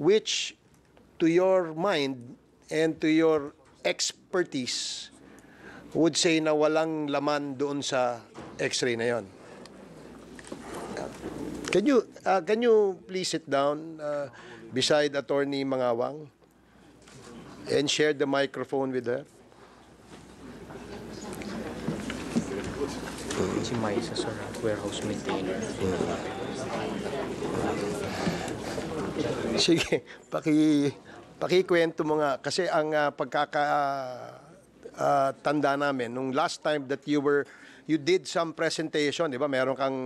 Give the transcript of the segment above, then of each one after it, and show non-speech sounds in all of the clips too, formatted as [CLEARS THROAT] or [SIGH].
which to your mind and to your expertise would say na walang laman doon sa x-ray na yon. Can you uh, can you please sit down uh, beside attorney Mangawang and share the microphone with her? Si Maisa, sir, warehouse maintainer. Sige, paki pakikwento mo nga kasi ang uh, pagkaka ah, tanda namin nung last time that you were you did some presentation, 'di ba? Meron kang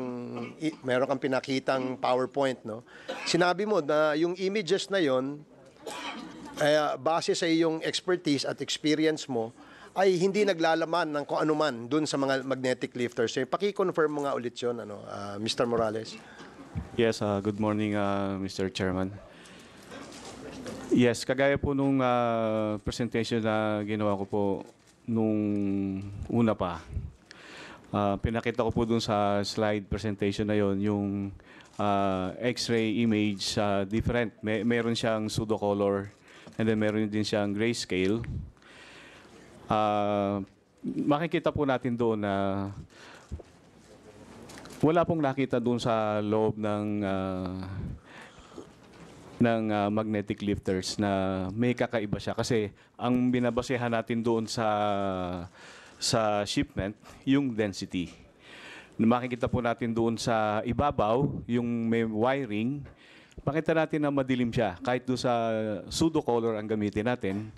meron kang pinakitang PowerPoint, no? Sinabi mo na yung images na 'yon ah, base sa iyong expertise at experience mo ay hindi naglalaman ng kung ano man dun sa mga magnetic lifters. So, paki-confirm mo nga ulit 'yon, ano, ah, Mr. Morales. Yes, uh, good morning, uh, Mr. Chairman. Yes, kagaya po nung uh, presentation na ginawa ko po nung una pa. Uh, pinakita ko po dun sa slide presentation na yon yung uh, x-ray image uh, different. May, meron siyang pseudocolor and then meron din siyang grayscale. Uh, makikita po natin doon na wala pong nakita doon sa loob ng ah, ng ah, magnetic lifters na may kakaiba siya kasi ang binabasehan natin doon sa sa shipment yung density. Makikita po natin doon sa ibabaw yung may wiring makita natin na madilim siya kahit doon sa pseudo color ang gamitin natin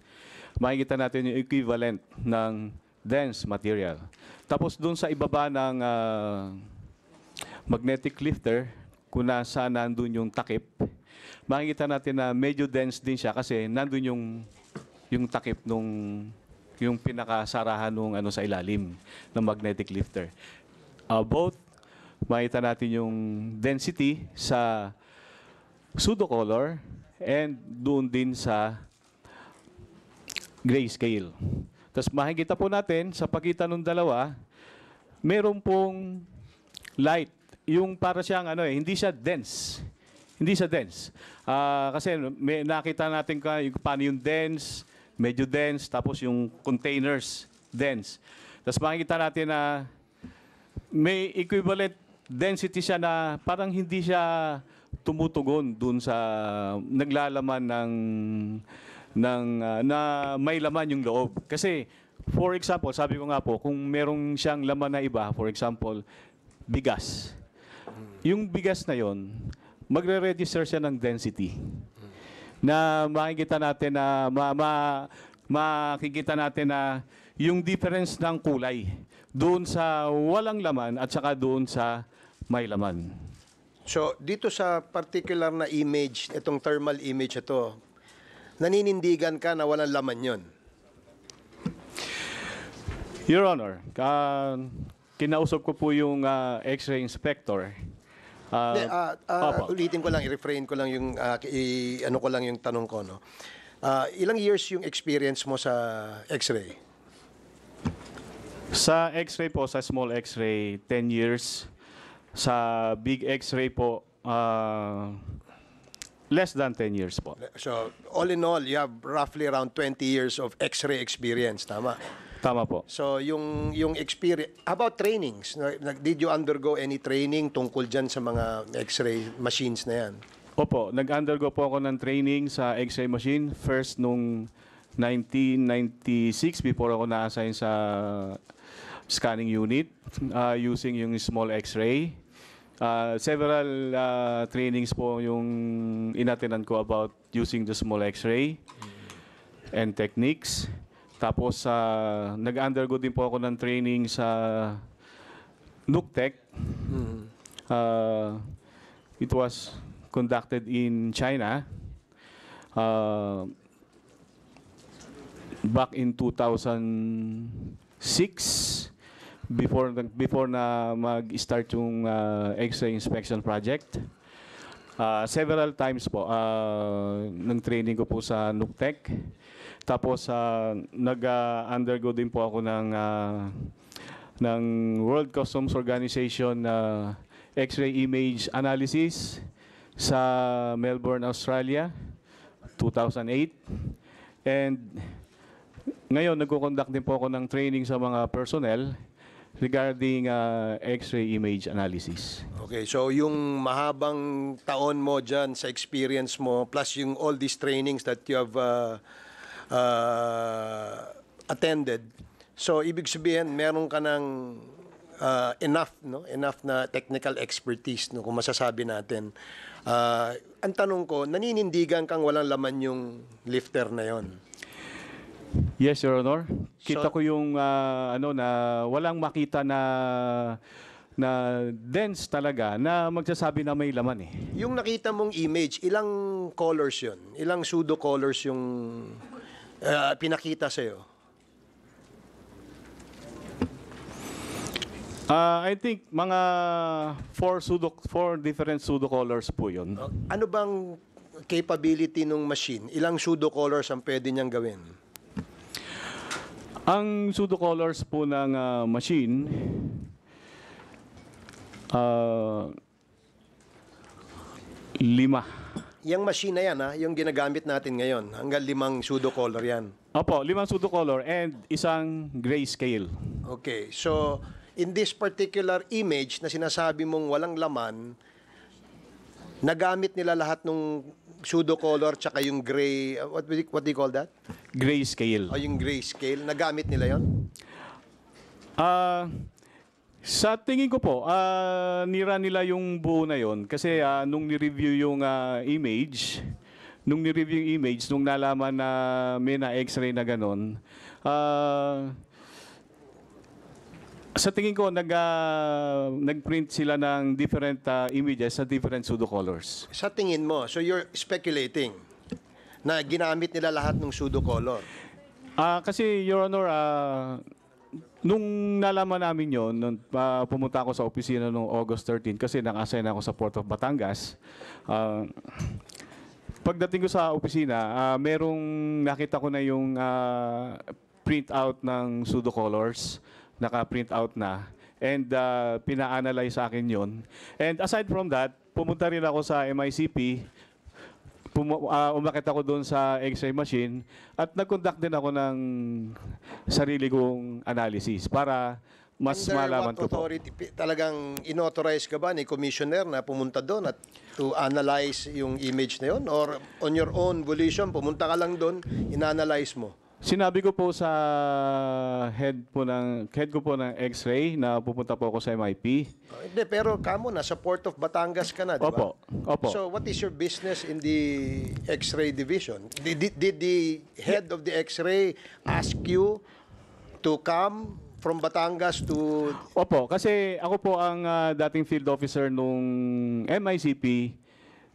makikita natin yung equivalent ng dense material. Tapos doon sa ibaba ng ah, magnetic lifter, kung nasa nandun yung takip, makikita natin na medyo dense din siya kasi nandun yung yung takip nung yung pinakasarahan nung ano sa ilalim ng magnetic lifter. Uh, both makita natin yung density sa pseudocolor and doon din sa grayscale. Tapos makikita po natin sa pagitan ng dalawa, meron pong light. Yung para siyang ano eh, hindi siya dense. Hindi siya dense. Ah, kasi may nakita natin ka yung paano yung dense, medyo dense, tapos yung containers dense. Tapos makikita natin na may equivalent density siya na parang hindi siya tumutugon dun sa naglalaman ng ng ah, na may laman yung loob. Kasi for example, sabi ko nga po, kung merong siyang laman na iba, for example, bigas. Yung bigas na yon, magre-register siya ng density. Na makikita natin na ma, ma, makikita natin na yung difference ng kulay doon sa walang laman at saka doon sa may laman. So, dito sa particular na image, itong thermal image ito, naninindigan ka na walang laman yon. Your Honor, ka, kinausap ko po yung ah, X-ray inspector. Hindi, ah, ah, opo. ulitin ko lang, i-refrain ko lang yung, ah, i- ano ko lang yung tanong ko, no? Ah, ilang years yung experience mo sa X-ray? Sa X-ray po, sa small X-ray, 10 years. Sa big X-ray po, ah, less than 10 years po. So, all in all, you have roughly around 20 years of X-ray experience, tama? Tama po. So, yung, yung experience, how about trainings? Did you undergo any training tungkol dyan sa mga X-ray machines na yan? Opo, nag-undergo po ako ng training sa X-ray machine. First nung 1996 before ako na-assign sa scanning unit uh, using yung small X-ray. Uh, several uh, trainings po yung inatinan ko about using the small X-ray and techniques. Tapos uh, nag-undergo din po ako ng training sa NUCTEC. Uh, it was conducted in China uh, back in 2006 before before na mag-start yung uh, X-ray inspection project. Uh, several times po uh, ng training ko po sa NUCTEC. Tapos uh, nag-undergo din po ako ng uh, ng World Customs Organization na X-ray image analysis sa Melbourne, Australia. 2008. And ngayon, nagko-conduct din po ako ng training sa mga personnel regarding uh, X-ray image analysis. Okay, so yung mahabang taon mo dyan sa experience mo, plus yung all these trainings that you have uh, uh, attended, so ibig sabihin, meron ka ng uh, enough, no? enough na technical expertise, no? kung masasabi natin. Uh, ang tanong ko, naninindigan kang walang laman yung lifter na yon. Yes, Your Honor. Kita So- ko yung ah, ano na walang makita na na dense talaga na magsasabi na may laman eh. Yung nakita mong image, ilang colors yun? Ilang pseudo colors yung uh, pinakita sa'yo? Ah, I think mga four pseudo four different pseudo colors po 'yon. Ano bang capability ng machine? Ilang pseudo colors ang pwede niyang gawin? Ang pseudo colors po ng ah, machine ah, lima. Yung machine na yan, ha, yung ginagamit natin ngayon, hanggang limang pseudo color yan. Opo, limang pseudo color and isang grayscale. Okay, so in this particular image na sinasabi mong walang laman, nagamit nila lahat ng pseudo color tsaka yung gray, uh, what, do you- what do you call that? Grayscale. O yung gray scale, nagamit nila yon? Ah, sa tingin ko po, ah, nira nila yung buo na yon kasi ah, nung ni-review yung ah, image, nung ni-review yung image, nung nalaman na may na x-ray na ganon, ah, sa tingin ko, nag, ah, nag-print sila ng different ah, images sa different pseudo colors. Sa tingin mo, so you're speculating na ginamit nila lahat ng pseudo color. Ah, kasi, Your Honor, ah, nung nalaman namin yon, nung ah, pumunta ako sa opisina noong August 13 kasi naka-assign ako sa Port of Batangas. ah, pagdating ko sa opisina, ah, merong nakita ko na yung ah, print out ng pseudo colors, naka-print out na. And ah, pina-analyze sa akin yon. And aside from that, pumunta rin ako sa MICP, Pumu- ah, umakit ako doon sa x-ray machine at nag-conduct din ako ng sarili kong analysis para mas Under malaman ko po. authority, talagang inauthorize ka ba ni commissioner na pumunta doon at to analyze yung image na yun? Or on your own volition, pumunta ka lang doon, inanalyze mo? Sinabi ko po sa head po ng head ko po ng x-ray na pupunta po ako sa MIP. Oh, hindi, pero kamo, nasa Port of Batangas ka na, di ba? Opo. Opo. So what is your business in the X-ray division? Did, did, did the head of the X-ray ask you to come from Batangas to Opo, kasi ako po ang ah, dating field officer nung MICP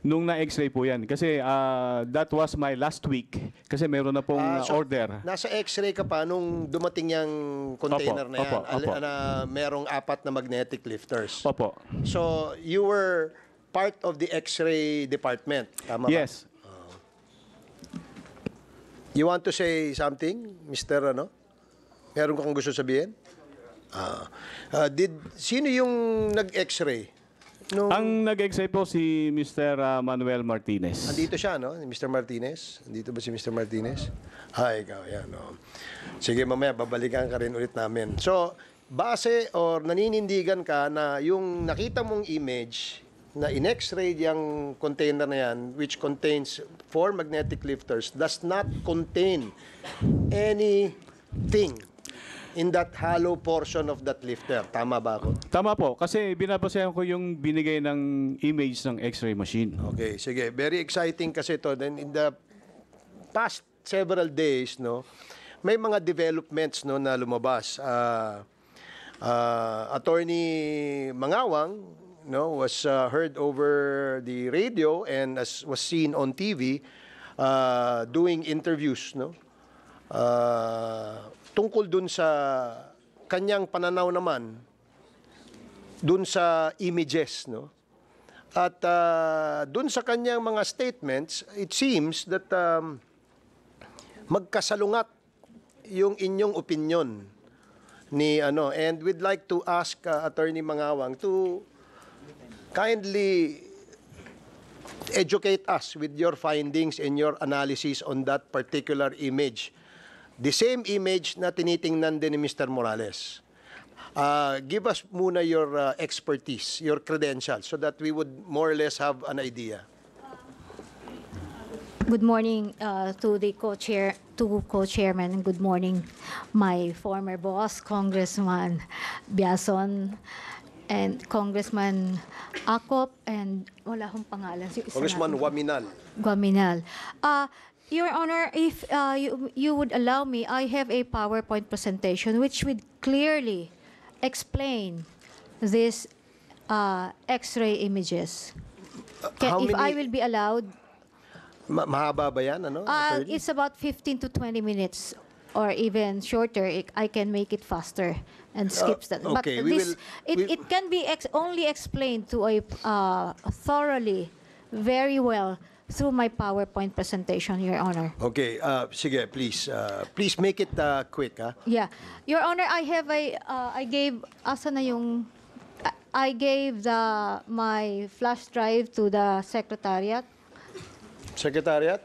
nung na x-ray po yan. Kasi ah, that was my last week. Kasi meron na pong Ah, ah, so, order. Nasa X-ray ka pa nung dumating yung container Opo, na yan, opo, al- opo. na merong apat na magnetic lifters. Opo. So, you were part of the X-ray department, tama ba? Yes. You want to say something, Mr. Ano? Meron kang gusto sabihin? Ah. Ah, did, sino yung nag-X-ray? Nung, Ang nag-x-ray po si Mr. ah, Manuel Martinez. Andito siya, no? Mr. Martinez? Andito ba si Mr. Martinez? Hi, ikaw. Yan, no? Sige, mamaya, babalikan ka rin ulit namin. So, base or naninindigan ka na yung nakita mong image na in-x-ray yung container na yan, which contains four magnetic lifters, does not contain anything in that hollow portion of that lifter. Tama ba ako? Tama po, kasi binabasehan ko yung binigay ng image ng x-ray machine. Okay, sige. Very exciting kasi to. Then in the past several days, no, may mga developments no na lumabas. Uh, uh, attorney Mangawang no was uh, heard over the radio and as was seen on TV uh, doing interviews no uh, tungkol dun sa kanyang pananaw naman dun sa images no at uh, dun sa kanyang mga statements, it seems that um, magkasalungat yung inyong opinion ni ano and we'd like to ask uh, attorney Mangawang to kindly educate us with your findings and your analysis on that particular image. The same image na tinitingnan din ni Mr. Morales. Uh, give us muna your uh, expertise, your credentials, so that we would more or less have an idea. Good morning uh, to the co-chair, to co-chairman, and good morning, my former boss, Congressman Biason, and Congressman Akop, and wala akong pangalan. Si- Congressman. Waminal. Guaminal. Uh, Your Honor, if uh, you, you would allow me, I have a PowerPoint presentation which would clearly explain these uh, X-ray images. How if I many- will be allowed, Ma- mahaba ba yan? Ano, Uh, attorney? it's about 15 to 20 minutes or even shorter. I- I can make it faster and skips that. But Uh, okay, we this, will- it, we- it can be ex- only explained to a uh, thoroughly, very well through my PowerPoint presentation, Your Honor. Okay, uh, sige, please. Uh, please make it uh, quick, ha? Yeah. Your Honor, I have a, uh, I gave, asa na yung, I- gave the, my flash drive to the Secretariat. Secretariat?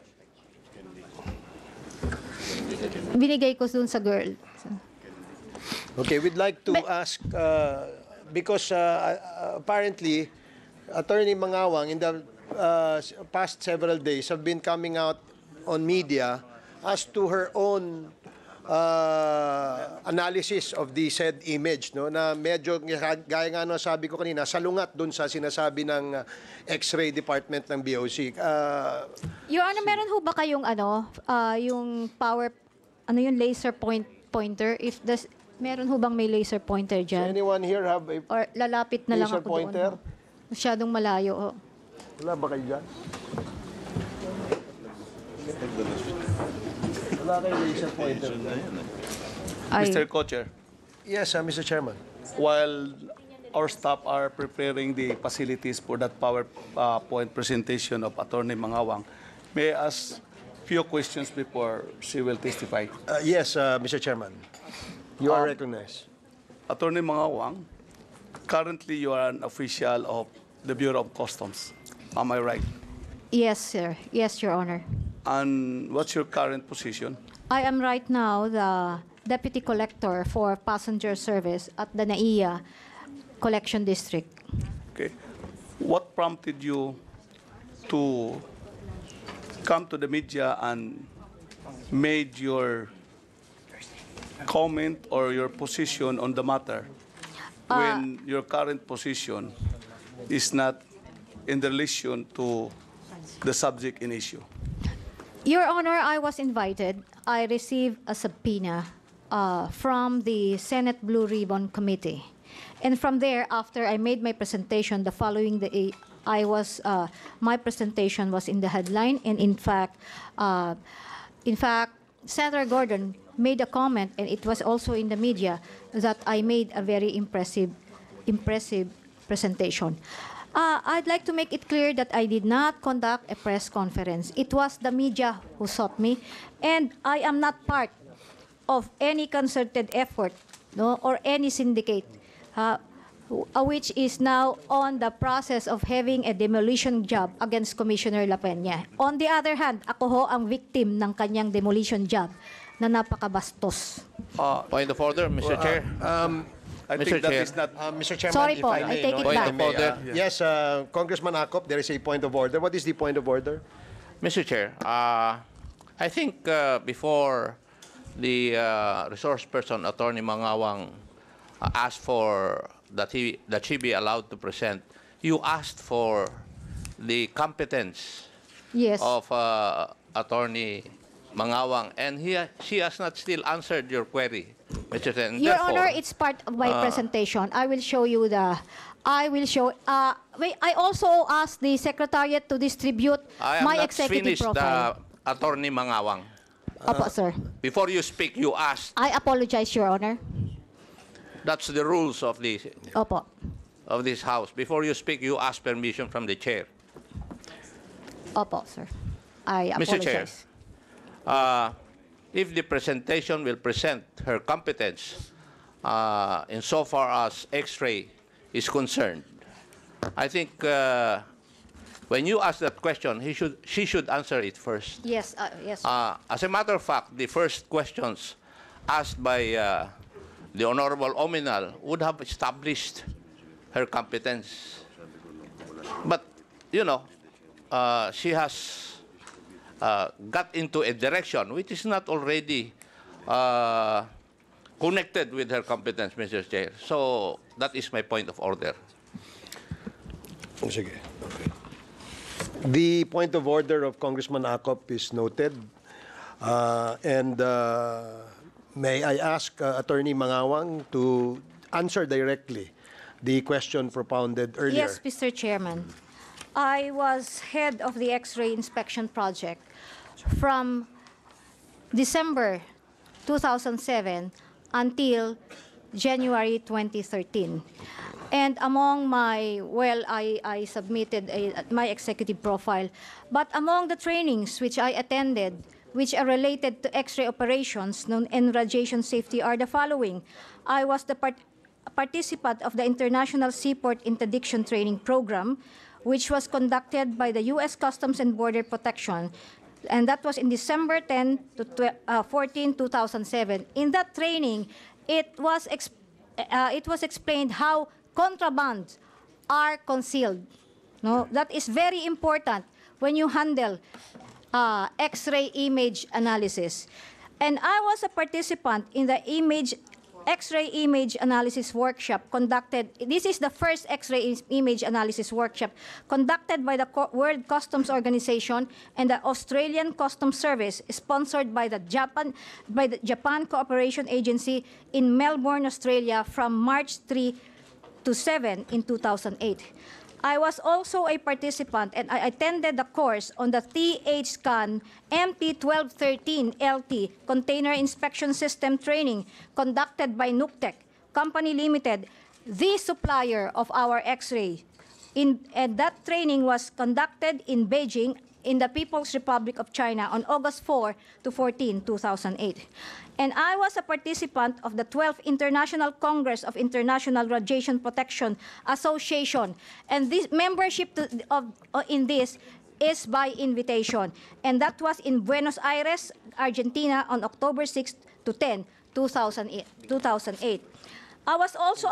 Binigay ko dun sa girl. Okay, we'd like to ask, uh, because uh, apparently, Attorney Mangawang, in the uh, past several days, have been coming out on media as to her own uh, analysis of the said image, no, na medyo, gaya nga no, sabi ko kanina, salungat dun sa sinasabi ng uh, X-ray department ng BOC. Uh, Your Honor, meron ho ba kayong ano, ah, yung power, ano yung laser point pointer? If this, meron ho bang may laser pointer dyan? anyone here have a... Or lalapit na lang Laser ako pointer? doon. ho. Masyadong malayo ho. Wala ba kayo dyan? Wala kayo laser pointer. Ay, Mr. Co-Chair, Yes, uh, Mr. Chairman. while our staff are preparing the facilities for that PowerPoint presentation of Attorney Mangawang, may I ask few questions before she will testify? Uh, yes, uh, Mr. Chairman. You are recognized. Attorney Mangawang, currently you are an official of the Bureau of Customs. Am I right? yes, sir. Yes, Your Honor. And what's your current position? I am right now the Deputy Collector for Passenger Service at the NAIA Collection District. Okay. What prompted you to come to the media and made your comment or your position on the matter uh, when your current position is not in relation to the subject in issue? Your Honor, I was invited. I received a subpoena uh, from the Senate Blue Ribbon Committee. And from there, after I made my presentation, the following day, I was, uh, my presentation was in the headline. And in fact, uh, in fact, Senator Gordon made a comment, and it was also in the media, that I made a very impressive, impressive presentation. Uh, I'd like to make it clear that I did not conduct a press conference. It was the media who sought me, and I am not part of any concerted effort no, or any syndicate uh, uh, which is now on the process of having a demolition job against Commissioner La Peña. On the other hand, ako ho ang victim ng kanyang demolition job na napakabastos. Point of order, Mr. Chair. I Mr. think that Chair. is not Uh, Mr. Chairman, Sorry if po, I I may, take no, it if back. I may, Point of order. uh, Yes, uh, Congressman Akop, there is a point of order. What is the point of order? Mr. Chair, uh, I think uh, before the uh, resource person, Attorney Mangawang, uh, asked for that he that she be allowed to present, you asked for the competence Yes. of uh, Attorney Mangawang, and he she has not still answered your query, Mr. And Your Honor, it's part of my uh, presentation. I will show you the. I will show. Uh, wait, I also asked the Secretariat to distribute I am my not executive finished profile. the Attorney Mangawang. Opo, sir. Before you speak, you asked. I apologize, Your Honor. That's the rules of the Opo. of this house. Before you speak, you ask permission from the chair. Opo, sir. I Mr. Chair. Uh, if the presentation will present her competence uh, insofar as X-ray is concerned, I think uh, when you ask that question, he should, she should answer it first. Yes, uh, yes. Uh, as a matter of fact, the first questions asked by uh, the Honorable Ominal would have established her competence. But, you know, uh, she has uh, got into a direction which is not already uh, connected with her competence, Mr. Chair. So that is my point of order. Sige. Okay. The point of order of Congressman Acop is noted. Uh, and uh, may I ask uh, Attorney Mangawang to answer directly the question propounded earlier? Yes, Mr. Chairman. I was head of the X-ray inspection project from December 2007 until January 2013. And among my, well, I, I submitted a, my executive profile, but among the trainings which I attended, which are related to X-ray operations known and radiation safety are the following. I was the part, participant of the International Seaport Interdiction Training Program, which was conducted by the U.S. Customs and Border Protection, and that was in December 10 to uh, 14, 2007. In that training, it was uh, it was explained how contrabands are concealed. No, that is very important when you handle uh, X-ray image analysis. And I was a participant in the image X-ray image analysis workshop conducted. This is the first X-ray image analysis workshop conducted by the World Customs Organization and the Australian Customs Service, sponsored by the Japan by the Japan Cooperation Agency in Melbourne, Australia, from March 3 to 7 in 2008. I was also a participant and I attended the course on the TH-SCAN MT-1213 LT Container Inspection System training conducted by Nuctec Company Limited, the supplier of our X-ray. And that training was conducted in Beijing in the People's Republic of China on August 4 to 14, 2008. And I was a participant of the 12th International Congress of International Radiation Protection Association. And this membership to, of, uh, in this is by invitation. And that was in Buenos Aires, Argentina on October 6 to 10, 2008. 2008. I was also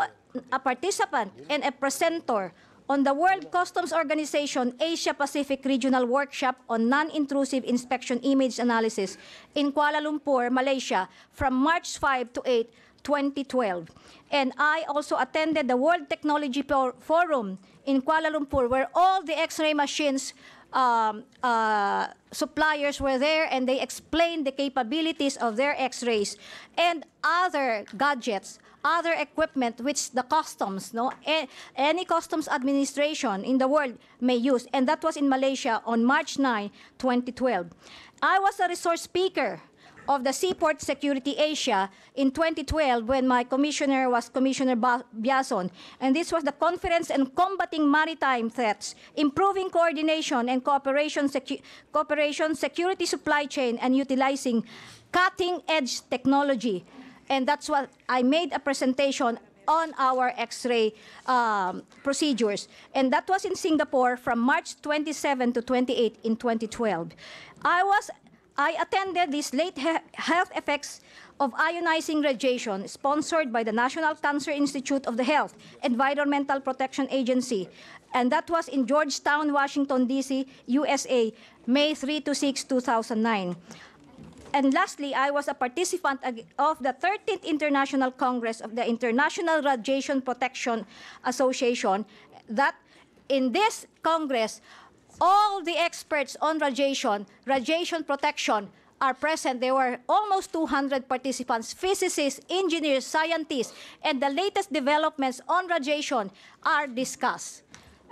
a participant and a presenter on the World Customs Organization Asia Pacific Regional Workshop on Non-Intrusive Inspection Image Analysis in Kuala Lumpur, Malaysia from March 5 to 8, 2012. And I also attended the World Technology Forum in Kuala Lumpur where all the X-ray machines um, uh, suppliers were there and they explained the capabilities of their x-rays and other gadgets other equipment which the customs no a- any customs administration in the world may use and that was in malaysia on march 9 2012 i was a resource speaker of the Seaport Security Asia in 2012 when my commissioner was Commissioner Biason. And this was the Conference on Combating Maritime Threats, Improving Coordination and Cooperation, Secu- Cooperation Security Supply Chain, and Utilizing Cutting-Edge Technology. And that's what I made a presentation on our X-ray um, procedures. And that was in Singapore from March 27 to 28 in 2012. I was I attended this late he- health effects of ionizing radiation sponsored by the National Cancer Institute of the Health Environmental Protection Agency. And that was in Georgetown, Washington, D.C., USA, May 3 to 6, 2009. And lastly, I was a participant of the 13th International Congress of the International Radiation Protection Association. That in this Congress, all the experts on radiation, radiation protection, are present. There were almost 200 participants, physicists, engineers, scientists, and the latest developments on radiation are discussed.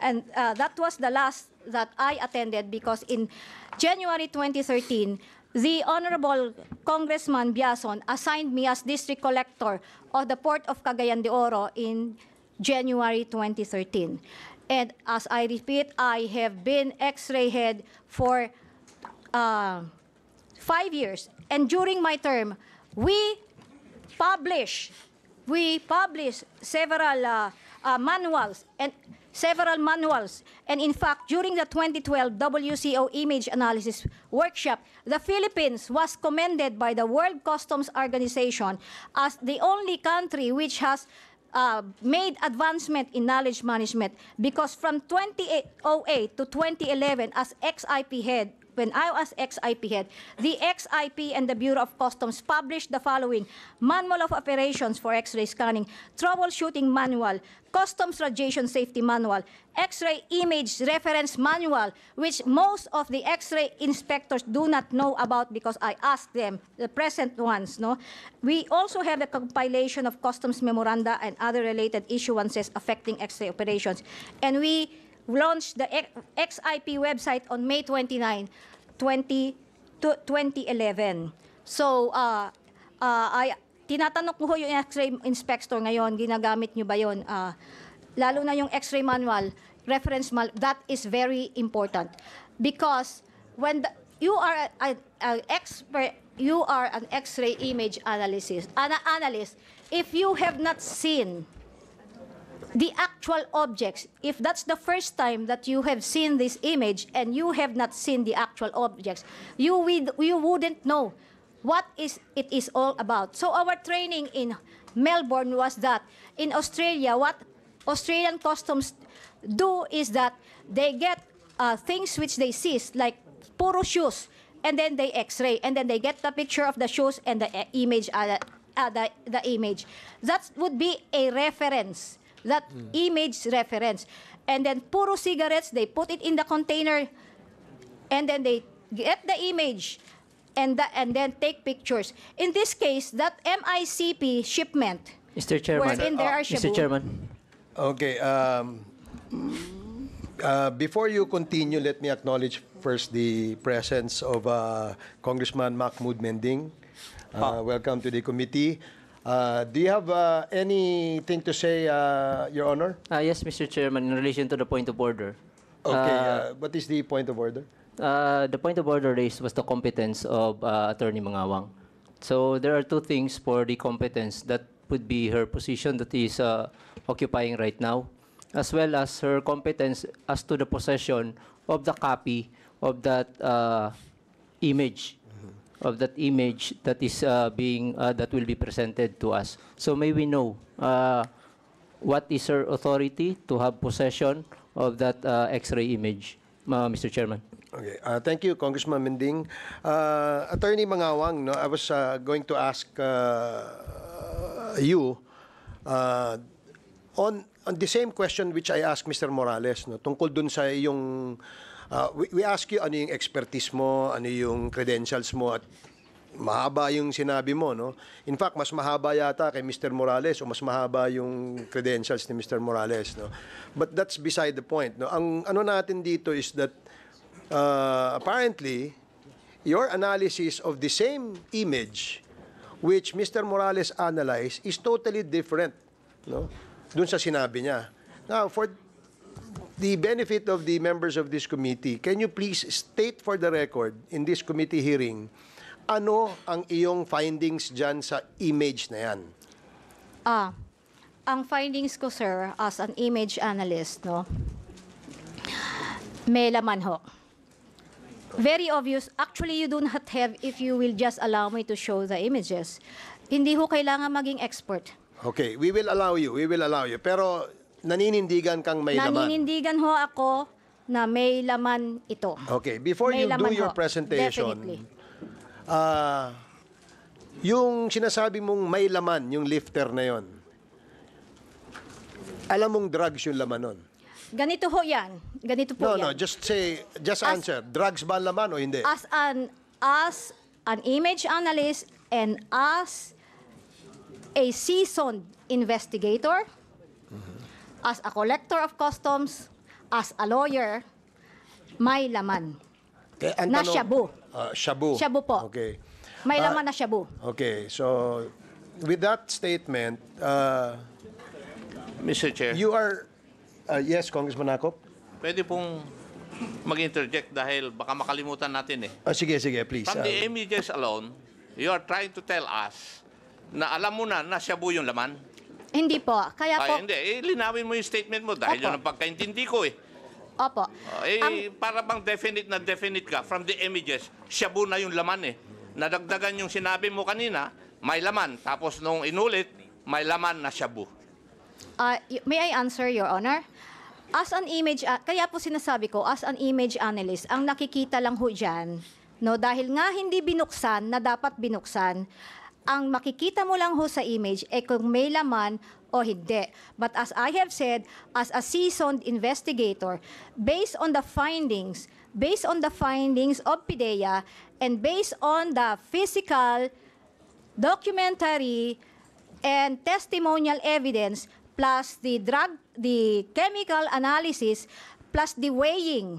And uh, that was the last that I attended because in January 2013, the Honorable Congressman Biason assigned me as district collector of the Port of Cagayan de Oro in January 2013. And as I repeat, I have been X-ray head for uh, five years. And during my term, we publish, we publish several uh, uh, manuals and several manuals. And in fact, during the 2012 WCO image analysis workshop, the Philippines was commended by the World Customs Organization as the only country which has uh, made advancement in knowledge management because from 2008 to 2011 as XIP head, when I was XIP head, the XIP and the Bureau of Customs published the following Manual of Operations for X-ray Scanning, Troubleshooting Manual, Customs Radiation Safety Manual, X-ray Image Reference Manual, which most of the X-ray inspectors do not know about because I asked them, the present ones. No, We also have the compilation of customs memoranda and other related issuances affecting X-ray operations. And we launched the XIP website on May 29, 20, to- 2011. So, uh, uh, ay, tinatanong ko yung X-ray inspector ngayon, ginagamit nyo ba yun? Uh, lalo na yung X-ray manual, reference manual, that is very important. Because when the, you are an expert, you are an X-ray image analysis, ana analyst, if you have not seen the actual objects, if that's the first time that you have seen this image and you have not seen the actual objects, you, would, you wouldn't know what is it is all about. So our training in Melbourne was that in Australia, what Australian customs do is that they get uh, things which they seize, like puro shoes, and then they X-ray, and then they get the picture of the shoes and the uh, image, uh, uh, the, the image. That would be a reference that image reference. And then puro cigarettes, they put it in the container and then they get the image and, the, and then take pictures. In this case, that MICP shipment, Mr. Chairman. wherein there are Mr. Chairman. Okay. Um, uh, before you continue, let me acknowledge first the presence of uh, Congressman Mahmoud Mending. Uh, welcome to the committee. Uh, do you have uh, anything to say, uh, Your Honor? Ah, yes, Mr. Chairman, in relation to the point of order. Okay. Uh, Uh, what is the point of order? Uh, the point of order raised was the competence of uh, Attorney Mangawang. So there are two things for the competence that would be her position that is uh, occupying right now, as well as her competence as to the possession of the copy of that uh, image, of that image that is uh, being uh, that will be presented to us. So may we know uh, what is her authority to have possession of that uh, X-ray image, uh, Mr. Chairman? Okay. Uh, thank you, Congressman Mending. Uh, Attorney Mangawang, no, I was uh, going to ask uh, you uh, on on the same question which I asked Mr. Morales, no, tungkol dun sa yung uh, we, we ask you ano yung expertise mo, ano yung credentials mo at mahaba yung sinabi mo, no? In fact, mas mahaba yata kay Mr. Morales o mas mahaba yung credentials ni Mr. Morales, no? But that's beside the point, no? Ang ano natin dito is that uh, apparently your analysis of the same image which Mr. Morales analyzed is totally different, no? Dun sa sinabi niya. Now, for the benefit of the members of this committee, can you please state for the record in this committee hearing ano ang iyong findings dyan sa image na yan? Ah, ang findings ko, sir, as an image analyst, no, may laman ho. Very obvious. Actually, you do not have if you will just allow me to show the images. Hindi ho kailangan maging expert. Okay, we will allow you, we will allow you. Pero naninindigan kang may laman. Naninindigan ho ako na may laman ito. Okay, before May you do laman your ho. presentation, ah, yung sinasabi mong may laman, yung lifter na yon, alam mong drugs yung laman nun? Ganito ho yan. Ganito po No, yan. no, just say, just As- answer. Drugs ba ang laman o hindi? as an as an image analyst and as a seasoned investigator, as a collector of customs, as a lawyer, may laman. Okay, ang na tanong- shabu. Ah, shabu. Shabu po. Okay. May Ah, laman na shabu. Okay, so with that statement, uh, Mr. Chair, you are, uh, yes, Congressman Akop? pwede pong mag-interject dahil baka makalimutan natin eh. Ah, sige, sige, please. From Ah, the images alone, you are trying to tell us na alam mo na na shabu yung laman. Hindi po. Kaya po, Ay, hindi. Eh, linawin mo yung statement mo dahil Opo. yun ang pagkaintindi ko eh. opo. Eh, Ang- para bang definite na definite ka from the images, shabu na yung laman eh. Nadagdagan yung sinabi mo kanina, may laman. Tapos nung inulit, may laman na shabu. Uh, y- may I answer, Your Honor? As an image, a- kaya po sinasabi ko, as an image analyst, ang nakikita lang ho dyan, no, dahil nga hindi binuksan na dapat binuksan, ang makikita mo lang ho sa image eh kung may laman o hindi. But as I have said, as a seasoned investigator, based on the findings, based on the findings of PIDEA, and based on the physical documentary and testimonial evidence plus the drug the chemical analysis plus the weighing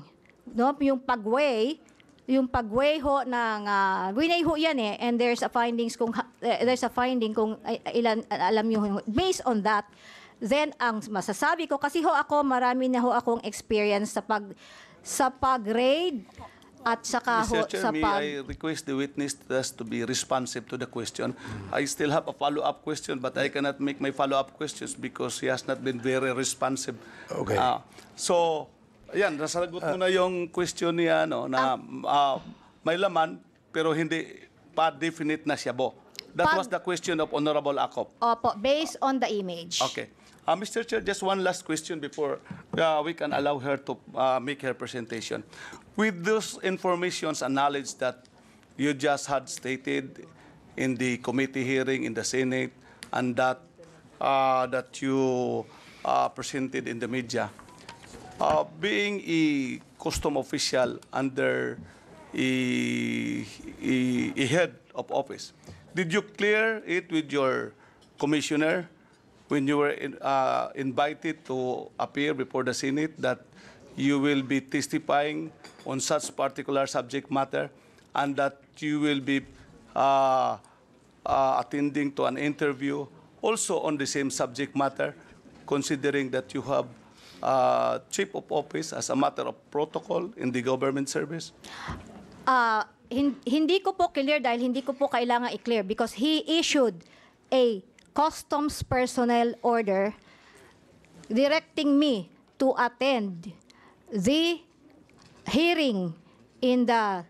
no yung pagweigh yung pagweigh ho ng uh, winay ho yan eh and there's a findings kung eh, there's a finding kung ay- ilan alam niyo based on that then ang masasabi ko kasi ho ako marami na ho akong experience sa pag sa pag-grade at saka ho Mr. Chair, sa may pag I request the witness just to be responsive to the question. I still have a follow-up question, but I cannot make my follow-up questions because he has not been very responsive. Okay. Ah, so, ayan, nasagot mo na yung question niya, no, na ah, may laman, pero hindi pa definite na siyabo. That Pag- was the question of Honorable Akop. Opo, based on the image. Okay. Uh, Mr. Chair, just one last question before uh, we can allow her to uh, make her presentation. With those informations and knowledge that you just had stated in the committee hearing in the Senate and that uh, that you uh, presented in the media, uh, being a custom official under a, a, a head of office, did you clear it with your commissioner when you were in, uh, invited to appear before the Senate that you will be testifying on such particular subject matter and that you will be uh, uh, attending to an interview also on the same subject matter, considering that you have uh, chief of office as a matter of protocol in the government service? Ah, hin- hindi ko po clear dahil hindi ko po kailangan i-clear because he issued a customs personnel order directing me to attend the hearing in the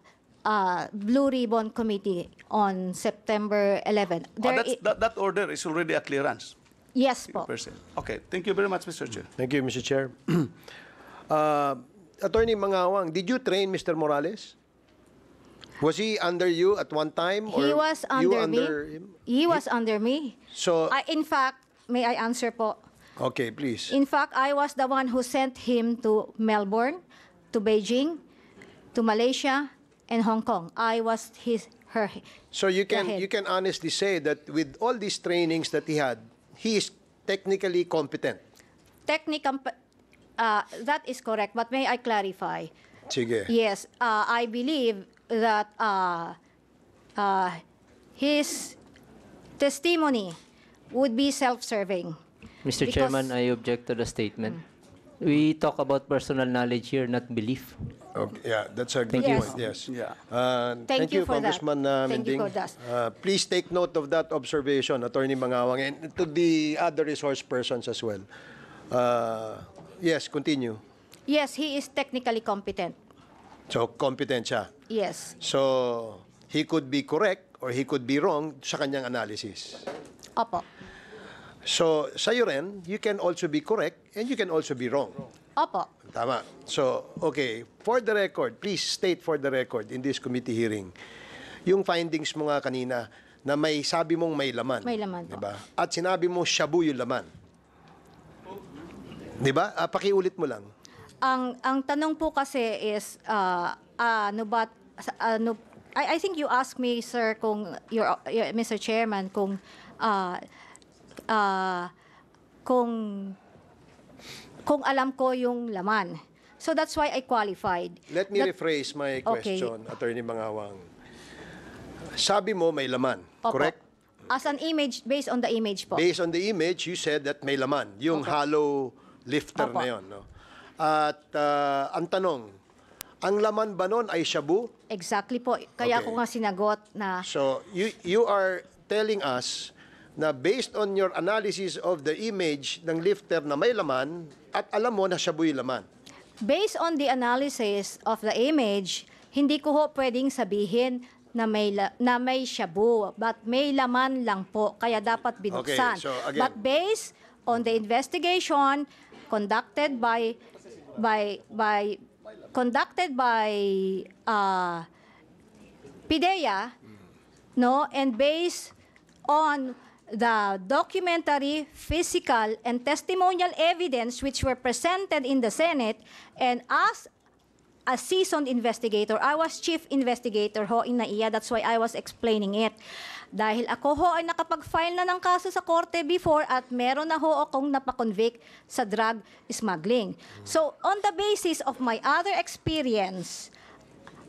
uh, Blue Ribbon Committee on September 11. Uh, There i- that, that order is already a clearance. Yes po. Okay, thank you very much, Mr. Chair. Thank you, Mr. Chair. [CLEARS THROAT] uh, Attorney Mangawang, did you train Mr. Morales? Was he under you at one time? He or was you under, under me. him? He was under me. So, I- in fact, may I answer po? okay, please. In fact, I was the one who sent him to Melbourne, to Beijing, to Malaysia, and Hong Kong. I was his her. So you can Go ahead. you can honestly say that with all these trainings that he had, he is technically competent. Technical, uh, that is correct. But may I clarify? Sige. Yes, uh, I believe that uh, uh, his testimony would be self-serving. Mr. Because- Chairman, I object to the statement. We talk about personal knowledge here, not belief. Okay, yeah, that's a good Thank you. point. Yes. Yeah. Uh, Thank you for that. Congressman uh, Thank you Mending. for that. Uh, please take note of that observation, Attorney Mangawang, and to the other resource persons as well. Uh, yes, continue. Yes, he is technically competent. So, competent siya. Yes. So, he could be correct or he could be wrong sa kanyang analysis. Opo. So, sa'yo rin, you can also be correct and you can also be wrong. Opo. Tama. So, okay, for the record, please state for the record in this committee hearing, yung findings mo nga kanina na may sabi mong may laman. May laman po. Diba? At sinabi mo shabu yung laman. Di ba? Ah, pakiulit mo lang. Ang ang tanong po kasi is uh, ano ba ano I, I think you asked me sir kung your, your Mr. Chairman kung uh, uh, kung kung alam ko yung laman. So that's why I qualified. Let me That- rephrase my Okay. question, Attorney Mangawang. Sabi mo may laman, Opo. correct? As an image, based on the image po. Based on the image, you said that may laman. Yung Opo. hollow lifter Opo. na yon. No? At ah, ang tanong, ang laman ba nun ay shabu? Exactly po. Kaya Okay. ako nga sinagot na So, you, you are telling us na based on your analysis of the image ng lifter na may laman at alam mo na shabu yung laman. Based on the analysis of the image, hindi ko ho pwedeng sabihin na may la- na may shabu, but may laman lang po, kaya dapat binuksan. so again- but based on the investigation conducted by by by conducted by uh, PIDEA, no, and based on the documentary, physical, and testimonial evidence which were presented in the Senate, and as a seasoned investigator, I was chief investigator ho in NAIA, that's why I was explaining it. Dahil ako ho ay nakapag-file na ng kaso sa korte before at meron na ho akong napakonvict sa drug smuggling. So, on the basis of my other experience,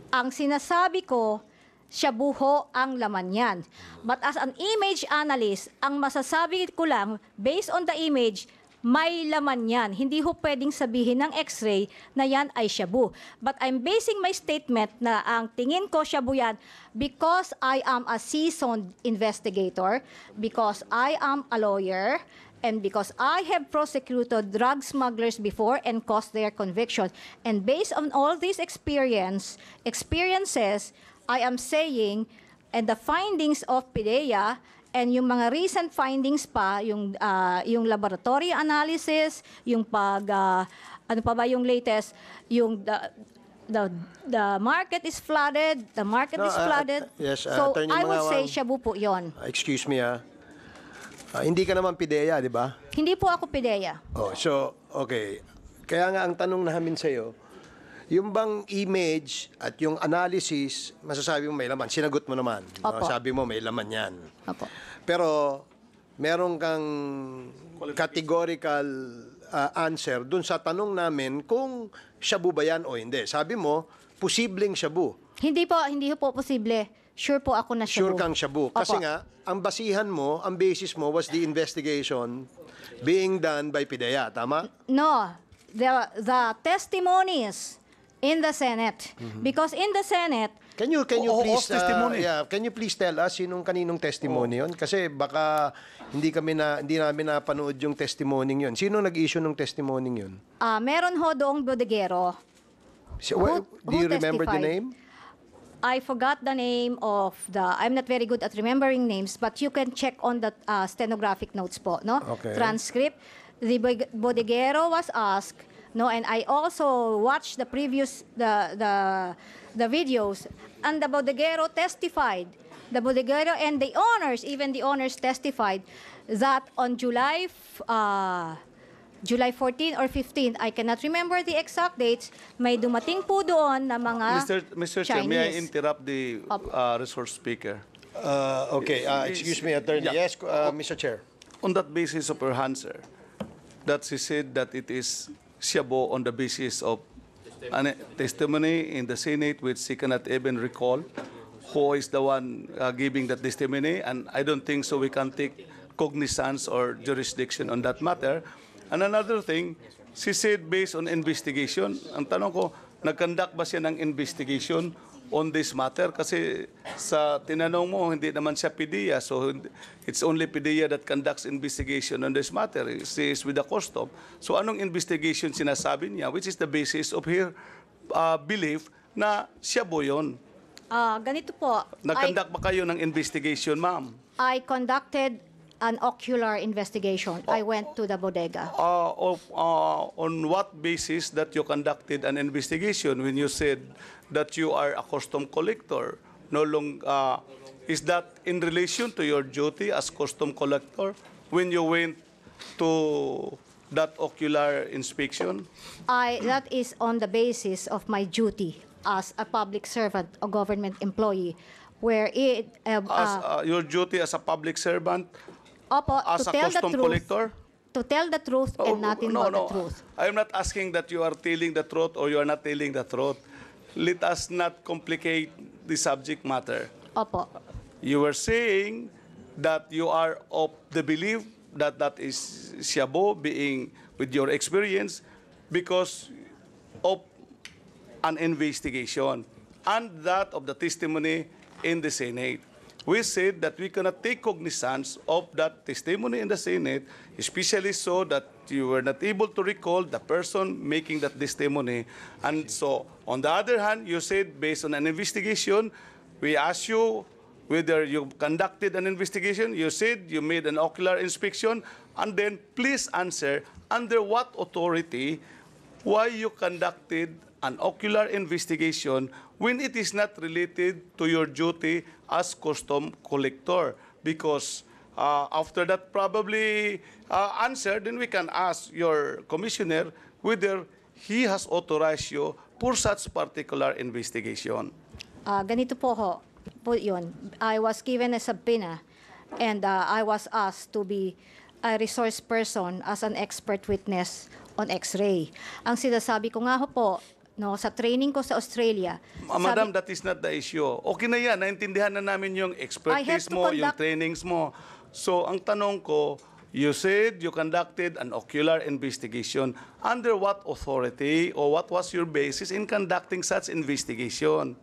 ang sinasabi ko, shabu ho ang laman yan. But as an image analyst, ang masasabi ko lang, based on the image, may laman yan. Hindi ho pwedeng sabihin ng x-ray na yan ay shabu. But I'm basing my statement na ang tingin ko shabu yan because I am a seasoned investigator, because I am a lawyer, and because I have prosecuted drug smugglers before and caused their conviction. And based on all these experience, experiences, I am saying, and the findings of PIDEA, and yung mga recent findings pa, yung, ah, yung laboratory analysis, yung pag, ah, ano pa ba yung latest, yung the, the, the market is flooded, the market No, is ah, flooded. ah, yes, ah, so Attorney I would say shabu po yon. Ah, excuse me ah. Ah, hindi ka naman pideya, di ba? Hindi po ako PIDEA. Oh, so, okay. Kaya nga ang tanong namin sa'yo, yung bang image at yung analysis, masasabi mo may laman. Sinagot mo naman. no? Opo. Sabi mo may laman yan. Opo. Pero, meron kang categorical uh, answer dun sa tanong namin kung shabu ba yan o hindi. Sabi mo, posibleng shabu. Hindi po, hindi po posible. Sure po ako na shabu. Sure kang shabu. Kasi Opo. nga, ang basihan mo, ang basis mo was the investigation being done by PIDEA. Tama? No, the the testimonies in the Senate. Because in the Senate, Can you can you Oo, please testimony. uh, yeah, can you please tell us sinong kaninong testimony 'yon? Kasi baka hindi kami na hindi namin napanood yung testimony 'yon. Sino nag-issue ng testimony 'yon? ah meron ho doong bodegero. Si- Who- do who you remember the testified? name? I forgot the name of the, I'm not very good at remembering names, but you can check on the uh, stenographic notes po, no? Okay. Transcript. The bod- bodegero was asked, no, and I also watched the previous, the, the, the videos, and the bodegero testified, the bodegero and the owners, even the owners testified that on July, f- uh, July 14 or 15, I cannot remember the exact dates, may dumating po doon na mga Mr. Mr. Chair, may I interrupt the uh, resource speaker? Uh, okay, uh, excuse me, attorney. Yeah. Yes, uh, Mr. Chair. On that basis of her answer, that she said that it is Siabo on the basis of an testimony in the Senate which she cannot even recall who is the one uh, giving that testimony, and I don't think so we can take cognizance or jurisdiction on that matter. And another thing, she said based on investigation, ang tanong ko, nag-conduct ba siya ng investigation on this matter? Kasi sa tinanong mo, hindi naman siya PDEA, so it's only PDEA that conducts investigation on this matter. She is with the custom. So anong investigation sinasabi niya, which is the basis of her uh, belief na siya po yun? Ah, ganito po. I, Nag-conduct ba kayo ng investigation, ma'am? I conducted an ocular investigation. I went to the bodega. uh, of, uh, on what basis that you conducted an investigation when you said that you are a custom collector? No long, uh, is that in relation to your duty as custom collector when you went to that ocular inspection? I that is on the basis of my duty as a public servant, a government employee, where it uh, As uh, uh, your duty as a public servant, opo, as to a tell the custom truth, collector? to tell the truth Oh, and nothing no, but no. the truth. I'm not asking that you are telling the truth or you are not telling the truth. Let us not complicate the subject matter. Opo. You were saying that you are of the belief that that is Siabo being with your experience because of an investigation and that of the testimony in the Senate. We said that we cannot take cognizance of that testimony in the Senate, especially so that you were not able to recall the person making that testimony. And so, on the other hand, you said based on an investigation, we asked you whether you conducted an investigation. You said you made an ocular inspection, and then please answer under what authority why you conducted an ocular investigation when it is not related to your duty as custom collector because uh, after that probably uh, answer then we can ask your commissioner whether he has authorized you for such particular investigation Ah, ganito po ho, po yun. I was given a subpoena and ah, I was asked to be a resource person as an expert witness on X-ray. Ang sinasabi ko nga ho po, no, sa training ko sa Australia, Ma- Madam, that is not the issue. Okay na yan. Naintindihan na namin yung expertise mo, yung trainings mo. So, ang tanong ko, you said you conducted an ocular investigation. Under what authority or what was your basis in conducting such investigation?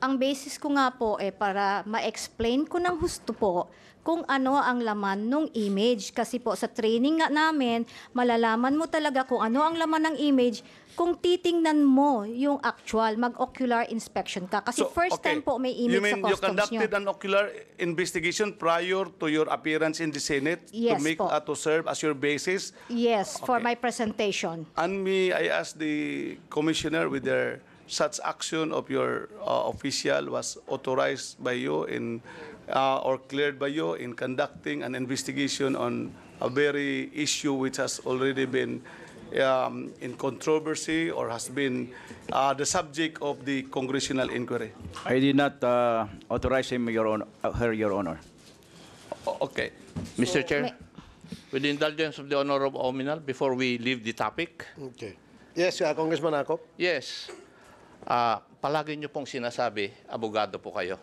Ang basis ko nga po eh para ma-explain ko ng husto po kung ano ang laman ng image. Kasi po sa training nga namin, malalaman mo talaga kung ano ang laman ng image kung titingnan mo yung actual, mag-ocular inspection ka. Kasi first okay. time po may You image mean sa you customs conducted nyo. an ocular investigation prior to your appearance in the Senate to Yes make po. uh, to serve as your basis? Yes, for Okay. my presentation. And me, I asked the commissioner whether such action of your uh, official was authorized by you in uh, or cleared by you in conducting an investigation on a very issue which has already been um, in controversy or has been uh, the subject of the congressional inquiry. I did not uh, authorize him, Your Honor, uh, her, Your Honor. O- Okay. Mr. Chair, with the indulgence of the Honorable Ominal, before we leave the topic, Okay. Yes, uh, Congressman Akop. yes, ah, palagi nyo pong sinasabi, abogado po kayo.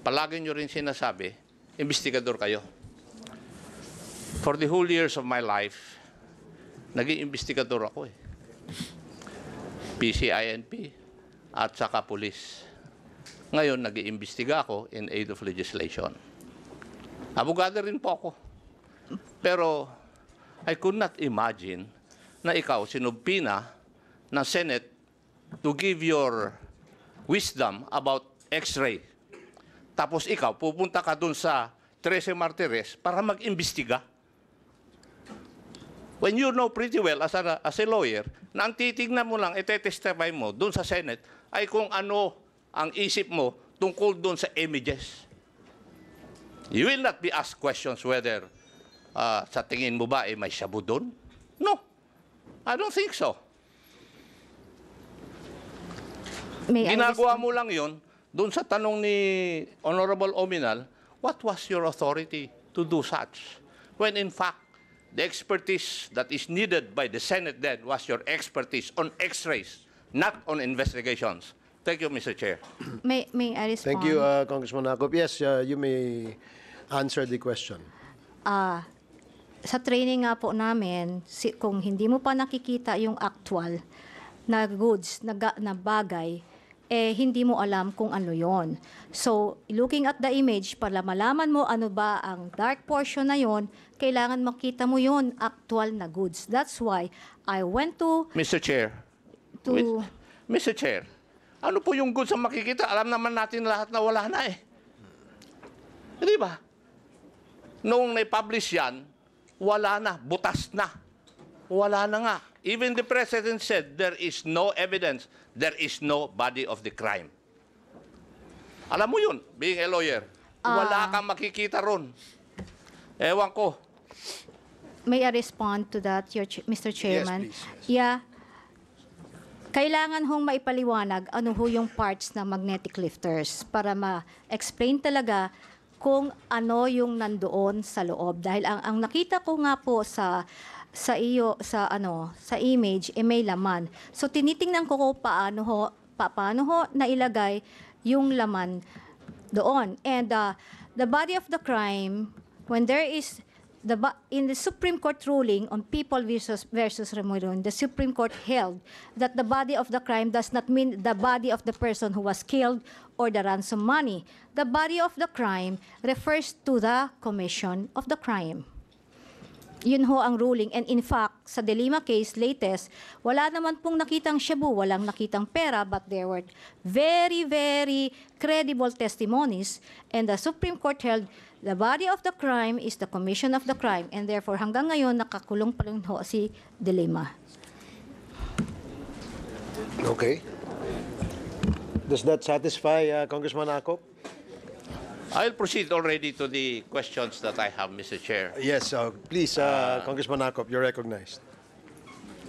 Palagi nyo rin sinasabi, investigador kayo. For the whole years of my life, naging investigador ako eh. PCINP at saka pulis. Ngayon, nag-iimbestiga ako in aid of legislation. Abogado rin po ako. Pero I could not imagine na ikaw sinubpina ng Senate to give your wisdom about X-ray. Tapos ikaw, pupunta ka dun sa 13 Martires para mag-imbestiga. When you know pretty well as a, as a lawyer, na ang titignan mo lang, ite-testify mo dun sa Senate, ay kung ano ang isip mo tungkol dun sa images. You will not be asked questions whether ah, sa tingin mo ba eh, may shabu doon? No. I don't think so. May Ginagawa mo lang yon doon sa tanong ni Honorable Ominal, what was your authority to do such? When in fact, the expertise that is needed by the Senate then was your expertise on x-rays, not on investigations. Thank you, Mr. Chair. May, may I respond? Thank you, uh, Congressman Akop. Yes, uh, you may answer the question. Ah, sa training nga po namin, si, kung hindi mo pa nakikita yung actual na goods, na, na bagay, eh hindi mo alam kung ano yon. So, looking at the image, para malaman mo ano ba ang dark portion na yon, kailangan makita mo yon actual na goods. That's why I went to Mr. Chair. to With- Mr. Chair, ano po yung goods ang makikita? Alam naman natin lahat na wala na eh. Di ba? Noong na-publish yan, wala na, butas na. Wala na nga. Even the President said, there is no evidence, there is no body of the crime. Alam mo yun, being a lawyer. Wala kang makikita ron. Ewan ko. May I respond to that, your, ch- Mr. Chairman? please, Yeah. Kailangan hong maipaliwanag ano ho yung parts ng magnetic lifters para ma-explain talaga kung ano yung nandoon sa loob. Dahil ang, ang nakita ko nga po sa sa iyo sa ano sa image eh may laman. So tinitingnan ko ko paano ho pa, paano ho nailagay yung laman doon. And uh, the body of the crime when there is the in the Supreme Court ruling on People versus versus Remuneration, the Supreme Court held that the body of the crime does not mean the body of the person who was killed or the ransom money. The body of the crime refers to the commission of the crime. Yun ho ang ruling. And in fact, sa Delima case, latest, wala naman pong nakitang shabu, walang nakitang pera, but there were very, very credible testimonies. And the Supreme Court held the body of the crime is the commission of the crime. And therefore, hanggang ngayon, nakakulong pa rin ho si Delima. Okay. Does that satisfy uh, Congressman Akop? I'll proceed already to the questions that I have, Mr. Chair. Yes, uh, please, uh, Congressman Akop, you're recognized.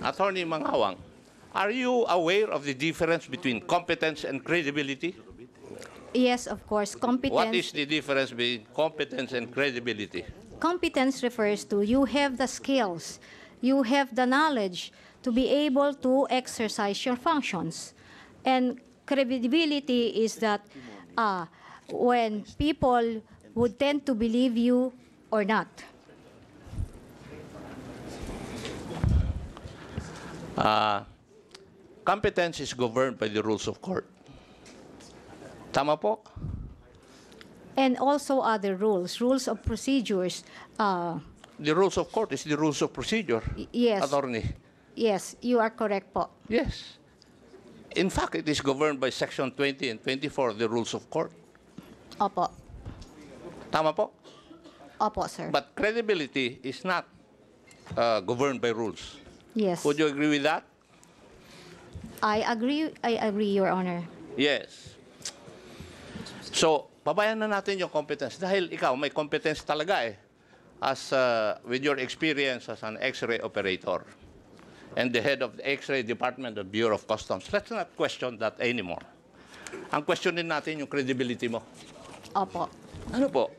Attorney Mangawang, are you aware of the difference between competence and credibility? Yes, of course, competence. What is the difference between competence and credibility? competence refers to you have the skills, you have the knowledge to be able to exercise your functions. And credibility is that uh, when people would tend to believe you or not. Uh, competence is governed by the rules of court. Tama po? And also other rules, rules of procedures. Uh, The rules of court is the rules of procedure. yes, Attorney. yes, you are correct po. Yes. In fact, it is governed by Section 20 and 24 of the rules of court. Opo, Tama po? opo, sir. But credibility is not uh, governed by rules. yes, Would you agree with that? I agree, I agree, Your Honor. Yes. So, pabayan na natin yung competence. Dahil ikaw, may competence talaga eh. As, uh, with your experience as an X-ray operator and the head of the X-ray Department of Bureau of Customs. Let's not question that anymore. Ang questionin natin yung credibility mo. Opo. Ano po?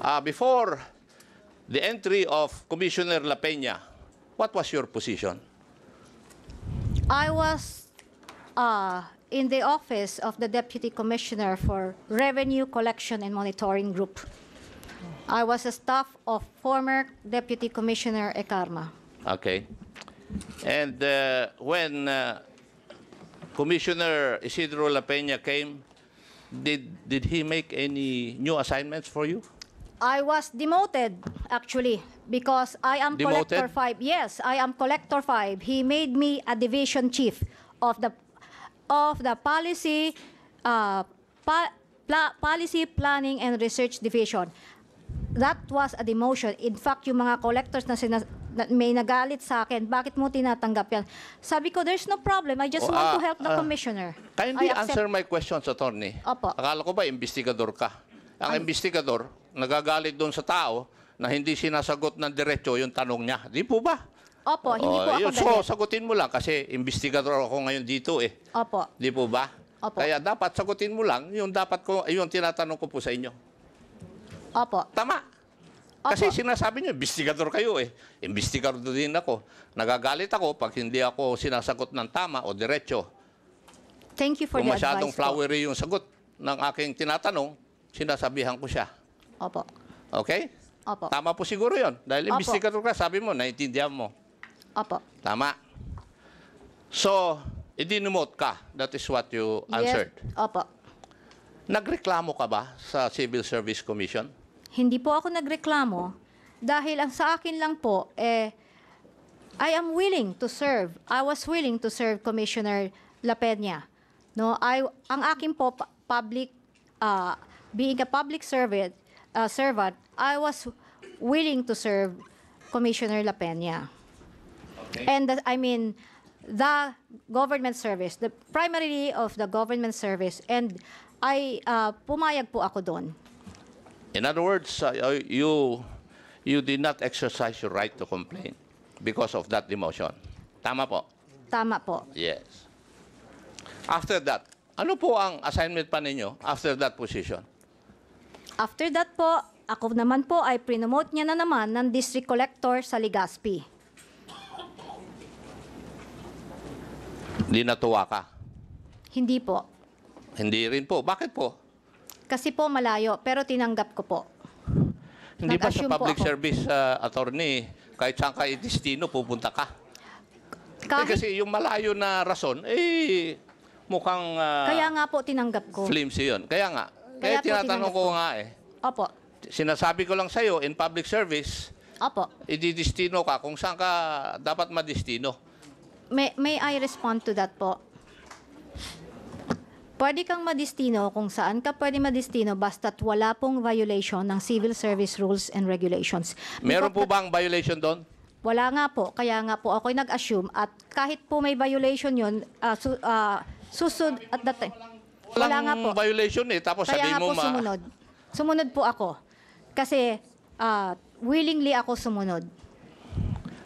Ah, before the entry of Commissioner La Peña, what was your position? I was uh, in the office of the Deputy Commissioner for Revenue Collection and Monitoring Group. I was a staff of former Deputy Commissioner Ekarma. Okay. And uh, when uh, Commissioner Isidro La Peña came, did, did he make any new assignments for you? I was demoted, actually, because I am Collector Demoted? 5. Yes, I am Collector 5. He made me a division chief of the of the policy uh, pa- pla- policy planning and research division. That was a demotion. In fact, yung mga collectors na, sina- na may nagalit sa akin, bakit mo tinatanggap yan? Sabi ko, there's no problem. I just Oh, want ah, to help the ah, commissioner. Kindly answer my questions, attorney. Opo. Akala ko ba investigador ka? Ang investigador, nagagalit doon sa tao na hindi sinasagot ng diretso yung tanong niya. Di po ba? Opo, hindi po Oh, ako yun. So, sagutin mo lang kasi investigador ako ngayon dito eh. Opo. Di po ba? Opo. Kaya dapat sagutin mo lang yung dapat ko, yung tinatanong ko po sa inyo. Opo. Tama. Kasi sinasabi niyo, investigador kayo eh. Investigador din ako. Nagagalit ako pag hindi ako sinasagot ng tama o diretso. Thank you for Kung the masyadong advice po. flowery yung sagot ng aking tinatanong, sinasabihan ko siya. Opo. Okay? Opo. Tama po siguro yon. Dahil Opo. investigador ka, sabi mo, naiintindihan mo. Opo. Tama. So, idinumot ka. That is what you answered. Yes. Opo. Nagreklamo ka ba sa Civil Service Commission? Hindi po ako nagreklamo dahil ang sa akin lang po, eh, I am willing to serve. I was willing to serve Commissioner La Peña. No, I, ang akin po, pu- public, uh, being a public servant, uh, servant, I was willing to serve Commissioner La Peña. And the, I mean, the government service, the primarily of the government service, and I uh, pumayag po ako doon. In other words, uh, you you did not exercise your right to complain because of that demotion. Tama po? Tama po. Yes. After that, ano po ang assignment pa ninyo after that position? After that po, ako naman po ay prinomote niya na naman ng district collector sa Legazpi. Di natuwa ka? Hindi po. Hindi rin po. Bakit po? Kasi po malayo, pero tinanggap ko po. Hindi ba sa Nag-assume po public ako. service uh, attorney, kahit saan ka destino, pupunta ka? Eh, Kahit, kasi yung malayo na rason, eh, mukhang uh, kaya nga po tinanggap ko. flimsy yun. Kaya nga, Kaya kaya, po tinatanong tinanggap ko ko. nga eh, Opo. sinasabi ko lang sa'yo, in public service, Opo. ididestino ka kung saan ka dapat madestino. May, may I respond to that po? Pwede kang madistino kung saan ka pwede madistino basta't wala pong violation ng civil service rules and regulations. Meron po bang violation doon? Wala nga po. Kaya nga po ako'y nag-assume at kahit po may violation yun, ah, su, ah, susud at that time. Wala nga po. violation eh. Tapos Kaya sabihin nga mo po ma... sumunod. Sumunod po ako. Kasi ah, willingly ako sumunod.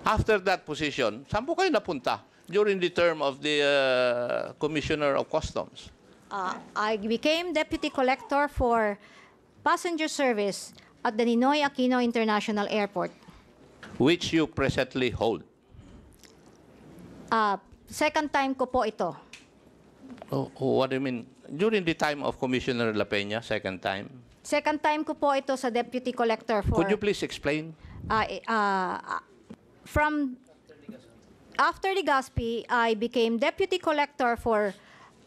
After that position, saan po kayo napunta? During the term of the uh, Commissioner of Customs. Uh, I became deputy collector for passenger service at the Ninoy Aquino International Airport. which you presently hold. Uh, second time ko po ito. Oh, oh, what do you mean? During the time of Commissioner La Peña, second time. Second time ko po ito sa deputy collector for Could you please explain? uh, uh, from after Legazpi, I became deputy collector for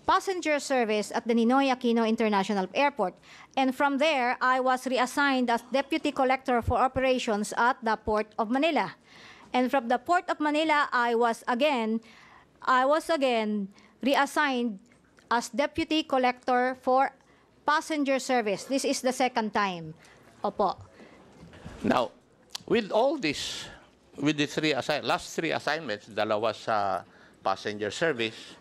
passenger service at the Ninoy Aquino International Airport. And from there, I was reassigned as deputy collector for operations at the Port of Manila. And from the Port of Manila, I was again I was again reassigned as deputy collector for passenger service. This is the second time. Opo. Now, with all this, with the three assign last three assignments, dalawa sa passenger service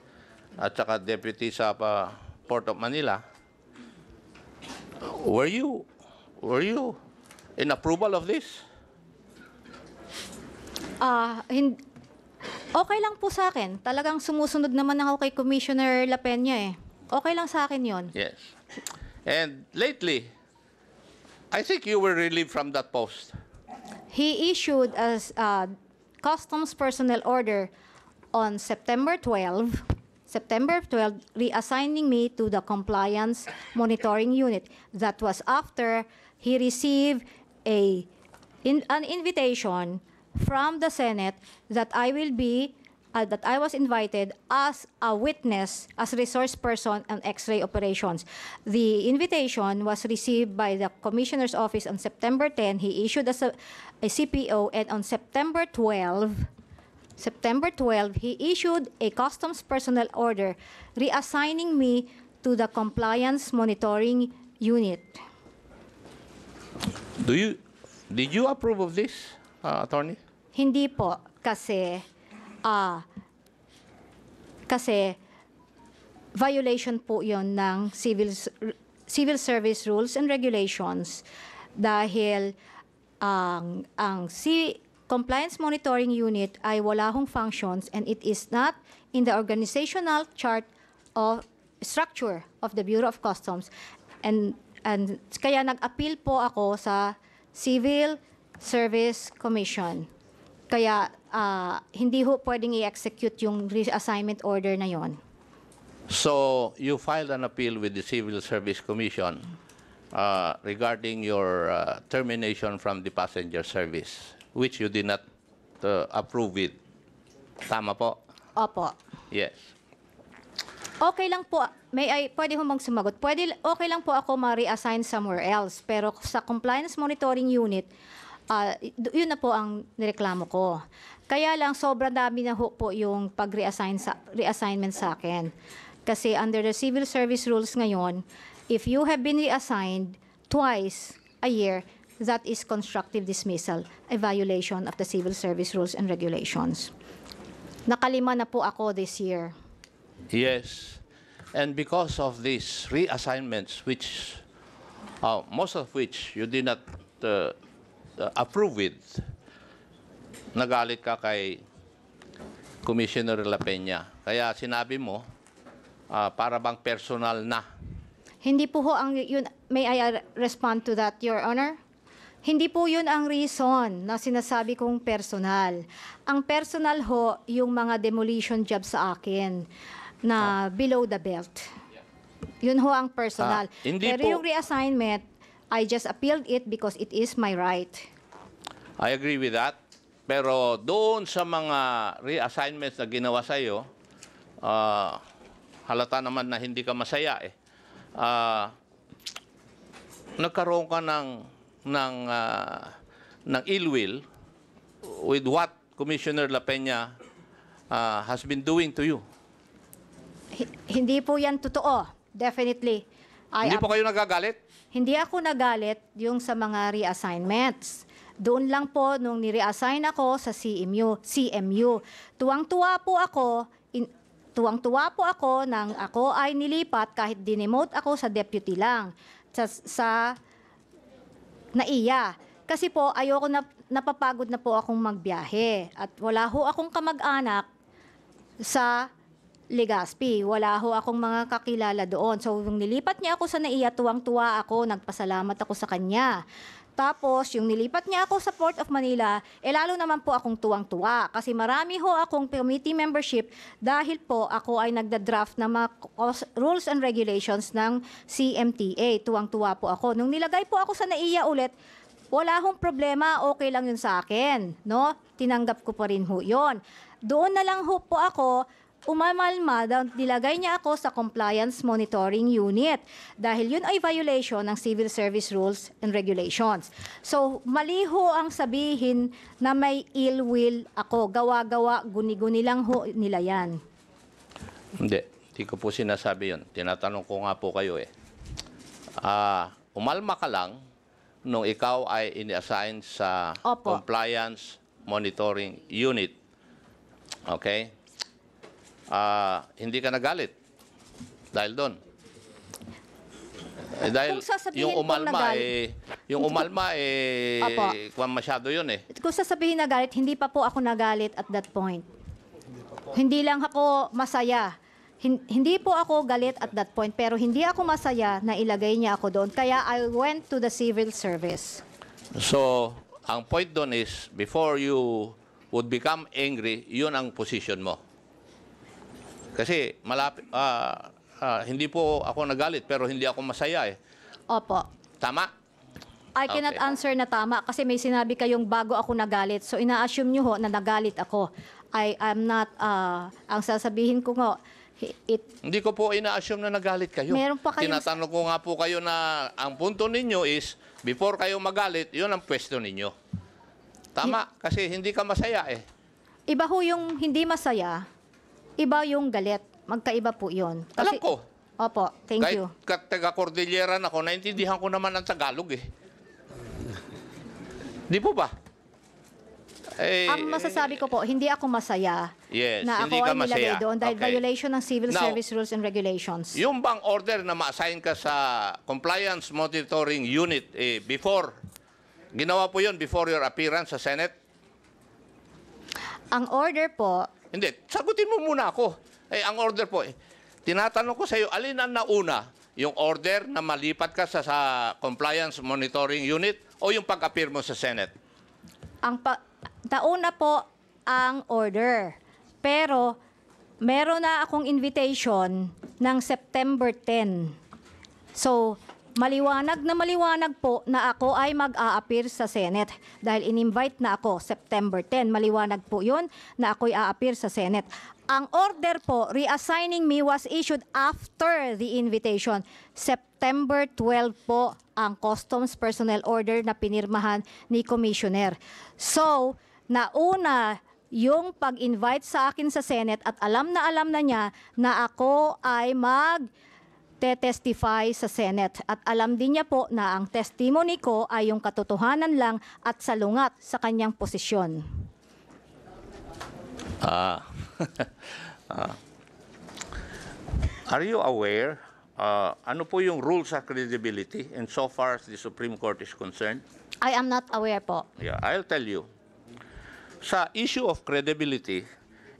at saka deputy sa uh, Port of Manila, were you were you in approval of this? Ah, hin- okay lang po sa akin. Talagang sumusunod naman ako kay Commissioner La Peña eh. Okay lang sa akin yon. Yes. And lately, I think you were relieved from that post. He issued a uh, customs personnel order on September 12, September 12, reassigning me to the compliance monitoring unit. That was after he received a in, an invitation from the Senate that I will be uh, that I was invited as a witness, as resource person on X-ray operations. The invitation was received by the Commissioner's Office on September 10. He issued a, a CPO, and on September 12, September 12, he issued a customs personnel order reassigning me to the compliance monitoring unit. Do you did you approve of this, uh, attorney? Hindi po kasi ah kasi violation po 'yon ng civil civil service rules and regulations dahil ang ang C compliance monitoring unit ay wala hong functions and it is not in the organizational chart of structure of the Bureau of Customs and and kaya nag-appeal po ako sa Civil Service Commission. Kaya ah, hindi ho pwedeng i-execute yung reassignment order na yon. So you filed an appeal with the Civil Service Commission uh, regarding your uh, termination from the passenger service, which you did not uh, approve with. Tama po? Opo. Yes. Okay lang po, may ay pwede humang sumagot. Pwede okay lang po ako ma-reassign somewhere else, pero sa compliance monitoring unit, d- yun na po ang nireklamo ko. Kaya lang sobrang dami na ho po yung pag-reassign sa reassignment sa akin. Kasi under the civil service rules ngayon, if you have been reassigned twice a year, that is constructive dismissal, a violation of the civil service rules and regulations. Nakalima na po ako this year. Yes. And because of these reassignments, which uh, most of which you did not uh, uh, approve with, nagalit ka kay Commissioner La Peña. Kaya sinabi mo, uh, para bang personal na. Hindi po ho ang yun may I respond to that your honor? Hindi po yun ang reason na sinasabi kong personal. Ang personal ho yung mga demolition job sa akin na below the belt. Yun ho ang personal. Ah, hindi Pero po- yung reassignment I just appealed it because it is my right. I agree with that. Pero doon sa mga reassignments na ginawa sa iyo, ah, halata naman na hindi ka masaya eh. Ah, nagkaroon ka ng ng ah, ng ill will with what Commissioner La Peña ah, has been doing to you. Hi- hindi po yan totoo. Definitely. I hindi po kayo nagagalit? Hindi ako nagalit yung sa mga reassignments. Doon lang po nung ni-reassign ako sa CMU, CMU. Tuwang-tuwa po ako, in, tuwang-tuwa po ako nang ako ay nilipat kahit dinemote ako sa deputy lang sa, sa naiya. Kasi po ayoko na napapagod na po akong magbiyahe at wala ho akong kamag-anak sa Legazpi. Wala ho akong mga kakilala doon. So, nung nilipat niya ako sa NAIA, tuwang-tuwa ako, nagpasalamat ako sa kanya. Tapos, yung nilipat niya ako sa Port of Manila, eh lalo naman po akong tuwang-tuwa. Kasi marami ho akong committee membership dahil po ako ay nagda-draft ng mga rules and regulations ng CMTA. Tuwang-tuwa po ako. Nung nilagay po ako sa NAIA ulit, wala hong problema, okay lang yun sa akin, no? Tinanggap ko pa rin ho yun. Doon na lang ho po ako, umamalma, daw nilagay niya ako sa Compliance Monitoring Unit dahil yun ay violation ng Civil Service Rules and Regulations. So, mali ho ang sabihin na may ill will ako. Gawa-gawa, guni-guni lang ho nila yan. Hindi. Hindi ko po sinasabi yun. Tinatanong ko nga po kayo eh. Ah, umalma ka lang nung ikaw ay ini-assign sa Opo. Compliance Monitoring Unit. Okay? Ah, hindi ka nagalit dahil doon. Eh, dahil yung kong umalma nagalit- eh yung umalma eh Opo. kwan masyado yun eh. Kung sasabihin na galit, hindi pa po ako nagalit at that point. Hindi lang ako masaya. Hin- hindi po ako galit at that point, pero hindi ako masaya na ilagay niya ako doon. Kaya I went to the civil service. So, ang point doon is, before you would become angry, yun ang position mo. Kasi, malapit, ah, ah, hindi po ako nagalit, pero hindi ako masaya eh. Opo. Tama? I cannot Okay. answer na tama kasi may sinabi kayong bago ako nagalit. So ina-assume niyo ho na nagalit ako. I am not, ah, ang sasabihin ko nga, it, Hindi ko po ina-assume na nagalit kayo. Meron pa kayong- Tinatanong ko nga po kayo na ang punto ninyo is, before kayo magalit, yun ang pwesto ninyo. Tama, kasi hindi ka masaya eh. iba ho yung hindi masaya, iba yung galit. Magkaiba po yun. Alam ko. Opo, thank Kahit you. ka- taga-Cordilleran ako, naintindihan ko naman ang Tagalog eh. Di po ba? Eh, Ang masasabi ko po, hindi ako masaya Yes, na hindi ako ka ay nilagay masaya. doon dahil Okay. violation ng Civil Now, Service Rules and Regulations. Yung bang order na ma-assign ka sa Compliance Monitoring Unit eh, before, ginawa po yun before your appearance sa Senate? Ang order po, Hindi, sagutin mo muna ako. Eh, ang order po, eh, tinatanong ko sa iyo, alin ang nauna? Yung order na malipat ka sa, sa Compliance Monitoring Unit o yung pag-appear mo sa Senate? ang pa, nauna po ang order. Pero meron na akong invitation ng September 10. So, maliwanag na maliwanag po na ako ay mag-a-appear sa Senate. Dahil in-invite na ako September 10. Maliwanag po yun na ako'y a-appear sa Senate. Ang order po, reassigning me was issued after the invitation. September 12 po ang Customs Personnel Order na pinirmahan ni Commissioner. So, nauna yung pag-invite sa akin sa Senate at alam na alam na niya na ako ay mag testify sa Senate. At alam din niya po na ang testimony ko ay yung katotohanan lang at salungat sa kanyang posisyon. Ah. [LAUGHS] Ah. Are you aware, uh, ano po yung rules of credibility in so far as the Supreme Court is concerned? I am not aware po. Yeah, I'll tell you. Sa issue of credibility,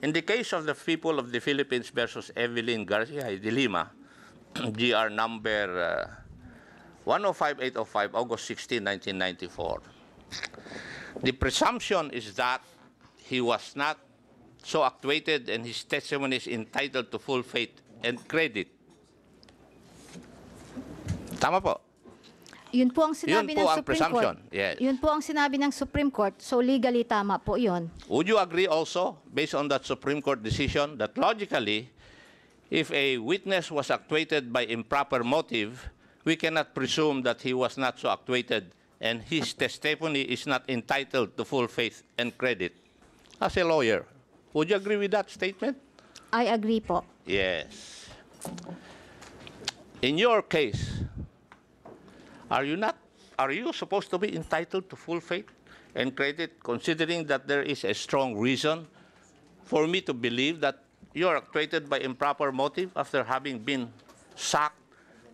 in the case of the people of the Philippines versus Evelyn Garcia de Lima, [CLEARS THROAT] GR number uh, 105805, August 16, 1994, the presumption is that he was not so actuated and his testimony is entitled to full faith and credit. Tama po. Yun po ang sinabi Yun ng Supreme presumption, Court. yes. Yun po ang sinabi ng Supreme Court. So legally tama po yun. Would you agree also, based on that Supreme Court decision, that logically, if a witness was actuated by improper motive, we cannot presume that he was not so actuated and his testimony is not entitled to full faith and credit? As a lawyer, would you agree with that statement? I agree po. Yes. In your case, are you not are you supposed to be entitled to full faith and credit considering that there is a strong reason for me to believe that you are actuated by improper motive after having been sacked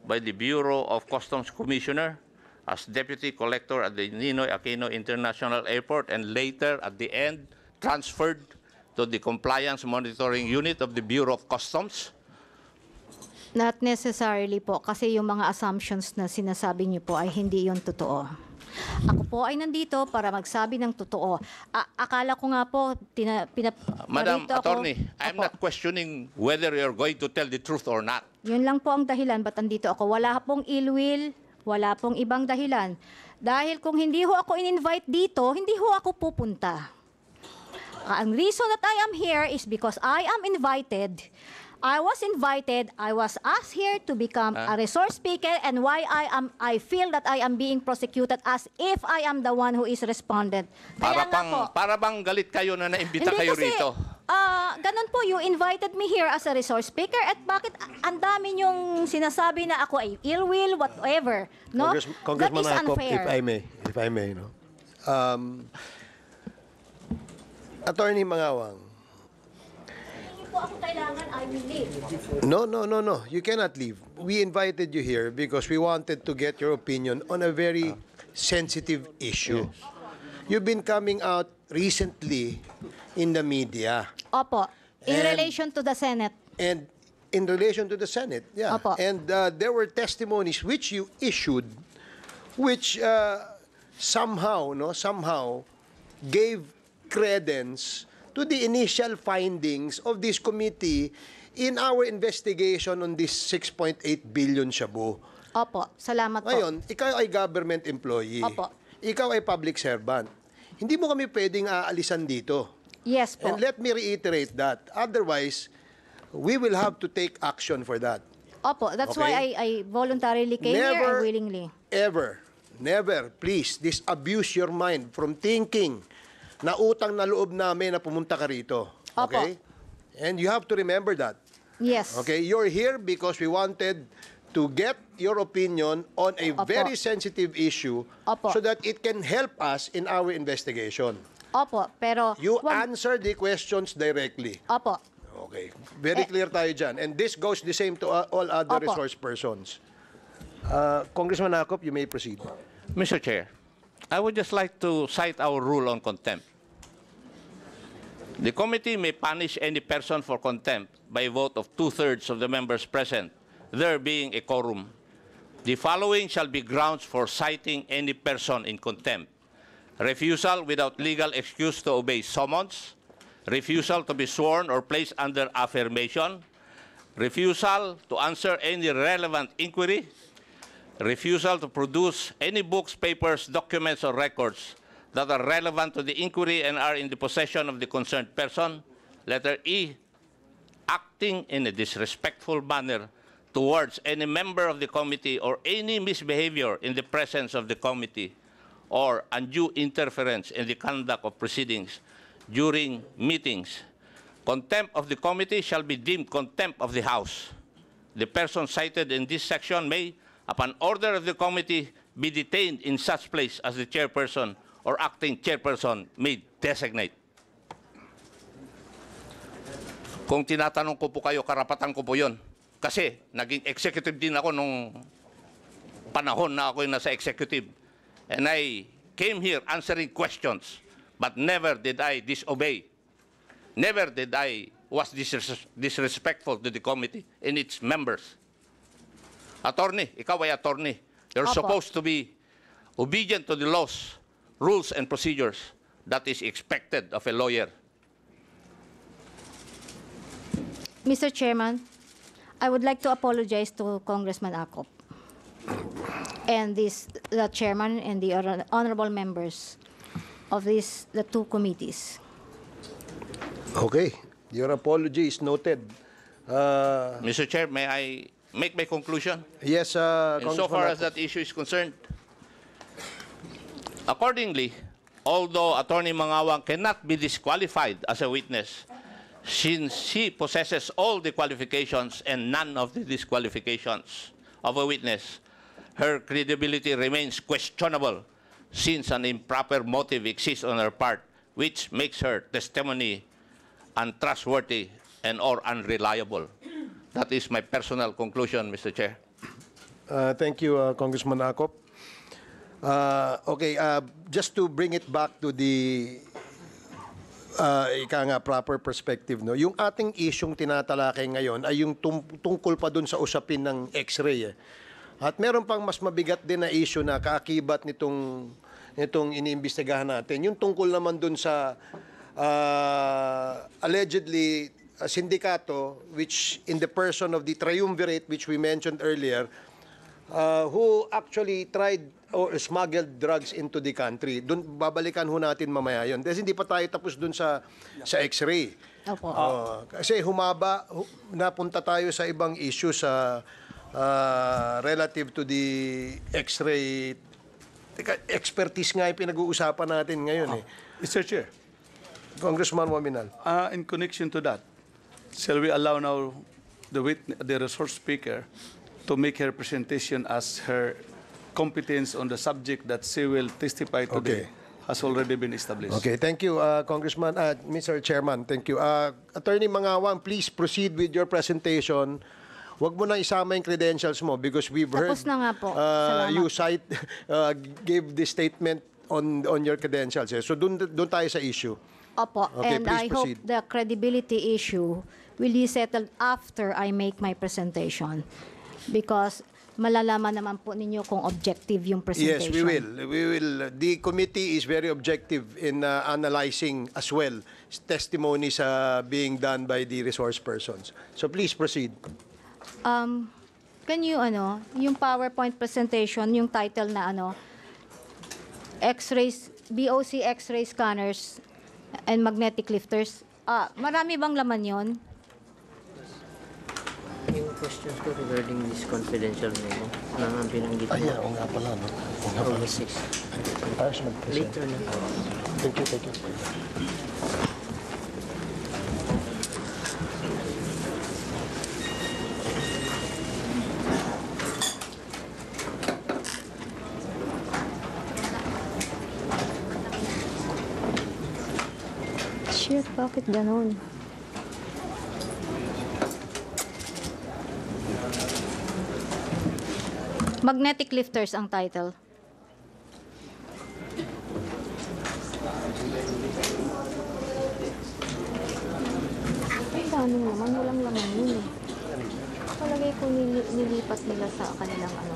by the Bureau of Customs Commissioner as Deputy Collector at the Ninoy Aquino International Airport and later at the end transferred to the Compliance Monitoring Unit of the Bureau of Customs? Not necessarily po kasi yung mga assumptions na sinasabi niyo po ay hindi yun totoo. Ako po ay nandito para magsabi ng totoo. A- akala ko nga po, tina, pinap, Madam narito ako- Attorney, I'm Opo. not questioning whether you're going to tell the truth or not. Yun lang po ang dahilan ba't andito ako. Wala pong ill will, wala pong ibang dahilan. Dahil kung hindi ho ako in-invite dito, hindi ho ako pupunta. Ang reason that I am here is because I am invited. I was invited, I was asked here to become a resource speaker and why I am I feel that I am being prosecuted as if I am the one who is respondent. Para Kaya nga po. bang, para bang galit kayo na naimbita kayo kasi, rito? ah, ganun po, you invited me here as a resource speaker at bakit ang dami niyong sinasabi na ako ay ill will, whatever. No? Congress- Congressman that is Akop, unfair. if I may, if I may, no. Um, Attorney Mangawang, po ako kailangan, I will leave. no, no, no, no. You cannot leave. We invited you here because we wanted to get your opinion on a very sensitive issue. You've been coming out recently in the media Opo, in And- relation to the Senate. and in relation to the Senate, yeah. Opo. And uh, there were testimonies which you issued, which uh, somehow, no, somehow gave credence to the initial findings of this committee in our investigation on this 6.8 billion shabu. Opo, salamat po. Ngayon, ikaw ay government employee. Opo. Ikaw ay public servant. Hindi mo kami pwedeng aalisan dito. Yes po. And let me reiterate that. Otherwise, we will have to take action for that. Opo, that's why I, Okay. I voluntarily came here Never, and willingly. ever, never, please, disabuse your mind from thinking na utang na loob namin na pumunta ka rito. Opo. Okay? And you have to remember that. Yes. Okay? You're here because we wanted to get your opinion on a Opo. very sensitive issue Opo. so that it can help us in our investigation. Opo, pero... You wag- answer the questions directly. Opo. Okay. Very Eh- clear tayo dyan. And this goes the same to uh, all other Opo. resource persons. Uh, Congressman Akop, you may proceed. Mr. Chair, I would just like to cite our rule on contempt. The committee may punish any person for contempt by a vote of two-thirds of the members present, there being a quorum. The following shall be grounds for citing any person in contempt. Refusal without legal excuse to obey summons, refusal to be sworn or placed under affirmation, refusal to answer any relevant inquiry, refusal to produce any books, papers, documents, or records that are relevant to the inquiry and are in the possession of the concerned person. Letter E, acting in a disrespectful manner towards any member of the committee or any misbehavior in the presence of the committee or undue interference in the conduct of proceedings during meetings. Contempt of the committee shall be deemed contempt of the House. The person cited in this section may, upon order of the committee, be detained in such place as the chairperson or acting chairperson may designate. Kung tinatanong ko po kayo, karapatan ko po yon. Kasi naging executive din ako nung panahon na ako yung nasa executive. And I came here answering questions, but never did I disobey. Never did I was disres- disrespectful to the committee and its members. Attorney, ikaw ay attorney. You're Opo. supposed to be obedient to the laws, rules, and procedures that is expected of a lawyer. Mr. Chairman, I would like to apologize to Congressman Akop. and this the chairman and the honorable members of this the two committees. Okay. Your apology is noted. Uh, Mr. Chair, may I make my conclusion? yes, uh, Insofar Congressman as that issue is concerned, accordingly, although Attorney Mangawang cannot be disqualified as a witness, since she possesses all the qualifications and none of the disqualifications of a witness, her credibility remains questionable since an improper motive exists on her part, which makes her testimony untrustworthy and or unreliable. That is my personal conclusion, Mr. Chair. Uh, thank you, uh, Congressman Akop. Uh, okay, uh, just to bring it back to the uh, ika nga proper perspective, no? yung ating isyong tinatalakay ngayon ay yung tum- tungkol pa dun sa usapin ng x-ray. Eh. At meron pang mas mabigat din na issue na kaakibat nitong, nitong iniimbestigahan natin. Yung tungkol naman dun sa uh, allegedly uh, sindikato which in the person of the triumvirate which we mentioned earlier uh, who actually tried or smuggled drugs into the country. Doon babalikan ho natin mamaya 'yon. Kasi hindi pa tayo tapos doon sa sa X-ray. Opo. Uh, kasi humaba hu- napunta tayo sa ibang issue sa uh, relative to the X-ray Teka, expertise nga yung pinag-uusapan natin ngayon eh. Mr. Chair, Congressman Waminal. uh, in connection to that, shall we allow now the wit- the resource speaker to make her presentation as her competence on the subject that she will testify today Okay. has already been established? Okay, thank you, uh, Congressman, uh, Mr. Chairman, thank you. Uh, Attorney Mangawang, please proceed with your presentation. Huwag mo na isama yung credentials mo because we've heard Tapos na nga po. uh, Salamat. you cite, [LAUGHS] uh, gave the statement on on your credentials. Eh. So doon doon tayo sa issue. Opo, Okay, and please I proceed. hope the credibility issue will be settled after I make my presentation. Because malalaman naman po ninyo kung objective yung Yes, presentation. we will. We will. The committee is very objective in uh, analyzing as well testimonies uh, being done by the resource persons. So please proceed. Um, can you, ano, yung PowerPoint presentation, yung title na, ano, X-rays, BOC X-ray scanners and magnetic lifters, ah, marami bang laman yon? Yung questions ko regarding this confidential memo na nga binanggit mo. oo nga pala, no? Oo nga Oh, six. Ayos mag-present. Later na. Thank you, thank you. Shit, bakit ganun? Magnetic lifters ang title. Ay, naman? Walang laman yun eh. Palagay ko nili- nilipat nila sa kanilang ano.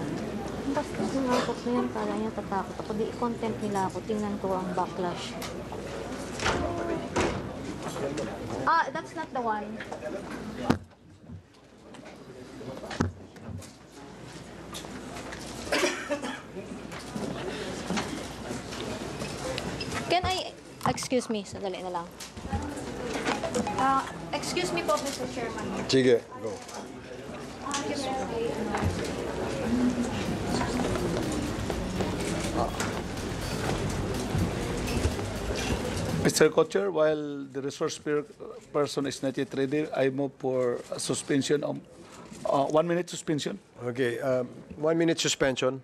Basta yung angkop na yan, kala niya tatakot ako. Di content nila ako. Tingnan ko ang backlash. Ah, that's not the one. Excuse me, sandali na lang. Ah, excuse me po, Mr. Chairman. Sige, go. Mr. Co-Chair, while the resource per- person is not yet ready, I move for a suspension of, uh, one minute suspension. Okay, um, one minute suspension.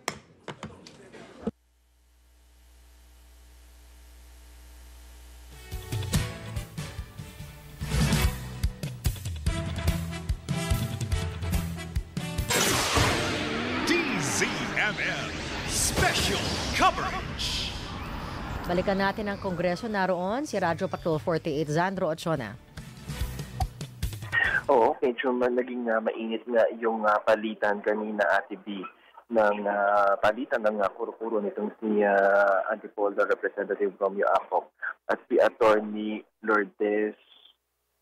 Balikan natin ang Kongreso. Naroon si Radyo Patrol 48, Zandro Ochona. Oo, medyo naging ah, mainit nga yung ah, palitan kanina, Ate B, ng ah, palitan ng uh, kuro-kuro nitong si uh, Antipolo Representative Romeo Acop at si Attorney Lourdes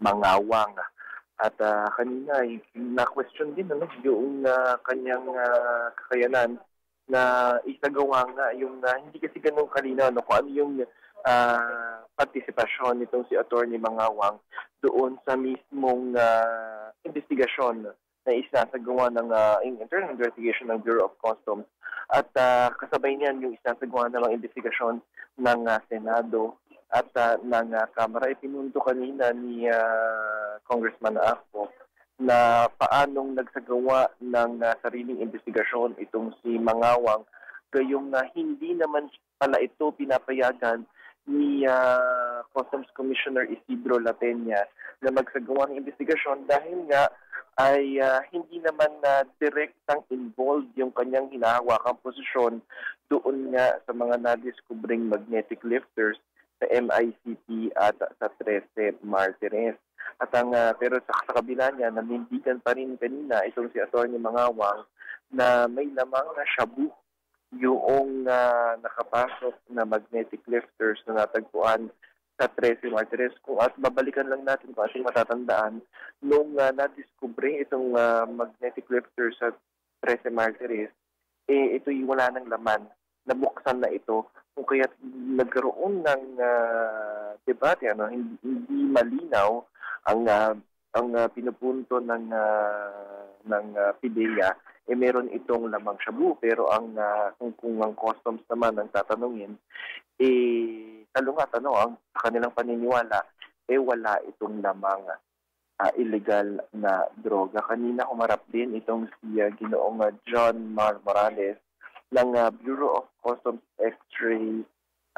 Mangawang. At ah, kanina, eh, na-question din ano, yung ah, kanyang ah, kakayanan na isagawa nga yung ah, hindi kasi ganun kalinaw no, kung ano yung ah, partisipasyon nitong si Attorney Mangawang doon sa mismong ah, investigasyon na isasagawa ng in- internal investigation ng Bureau of Customs at ah, kasabay niyan yung isasagawa ng mga investigasyon ng ah, Senado at ah, ng ah, Kamara. Ipinunto kanina ni ah, Congressman Akpo na paanong nagsagawa ng ah, sariling investigasyon itong si Mangawang. Gayong na hindi naman pala ito pinapayagan ni ah, Customs Commissioner Isidro La Peña na magsagawa ng investigasyon dahil nga ay ah, hindi naman na direktang involved yung kanyang hinahawakang posisyon doon nga sa mga nadiskubring magnetic lifters sa MICP at sa 13 Martires. At ang ah, pero sa, sa kabila niya, nanindigan pa rin kanina itong si Atty. Mangawang na may lamang na shabu yung ah, nakapasok na magnetic lifters na natagpuan sa 13 Martires. Kung at babalikan lang natin kung ating matatandaan, nung uh, nadiskubre itong ah, magnetic lifter sa 13 Martires, eh ito'y wala ng laman. Nabuksan na ito. Kung kaya nagkaroon ng ah, debate, ano, hindi, hindi malinaw ang ah, ang ah, pinupunto ng ah, ng ah, PIDEA eh meron itong lamang shabu pero ang ah, kung, kung ang customs naman ang tatanungin eh talungat ano ang kanilang paniniwala eh wala itong lamang ah, illegal na droga. Kanina humarap din itong si ah, Ginoong John Mar Morales ng ah, Bureau of Customs X-ray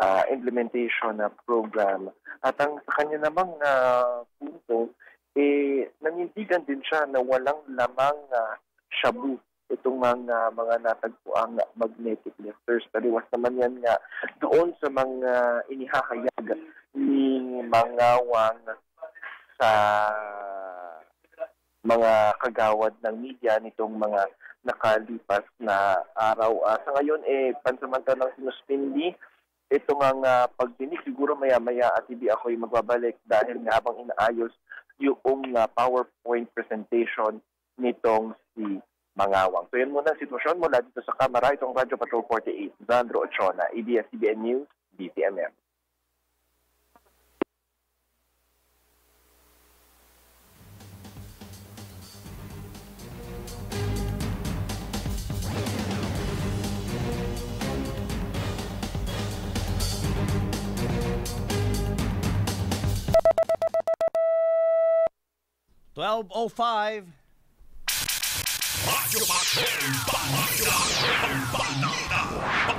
ah, Implementation na Program. At ang sa kanya namang ah, punto, eh, nanindigan din siya na walang lamang ah, shabu itong mga mga natagpuang magnetic lifters. Taliwas naman yan nga doon sa mga inihahayag ni Mangawang sa mga kagawad ng media nitong mga nakalipas na araw. Uh, sa ngayon, eh, pansamantalang sinuspindi ito nga uh, pagdinig. Siguro maya-maya at hindi ako yung magbabalik dahil nga habang inaayos yung uh, PowerPoint presentation nitong si Mangawang. So yan muna ang sitwasyon mula dito sa Kamara. Itong Radyo Patrol 48, Zandro Ochona, ABS-CBN News, BTMM. 12.05. Radyo Patron, Balita, Balita.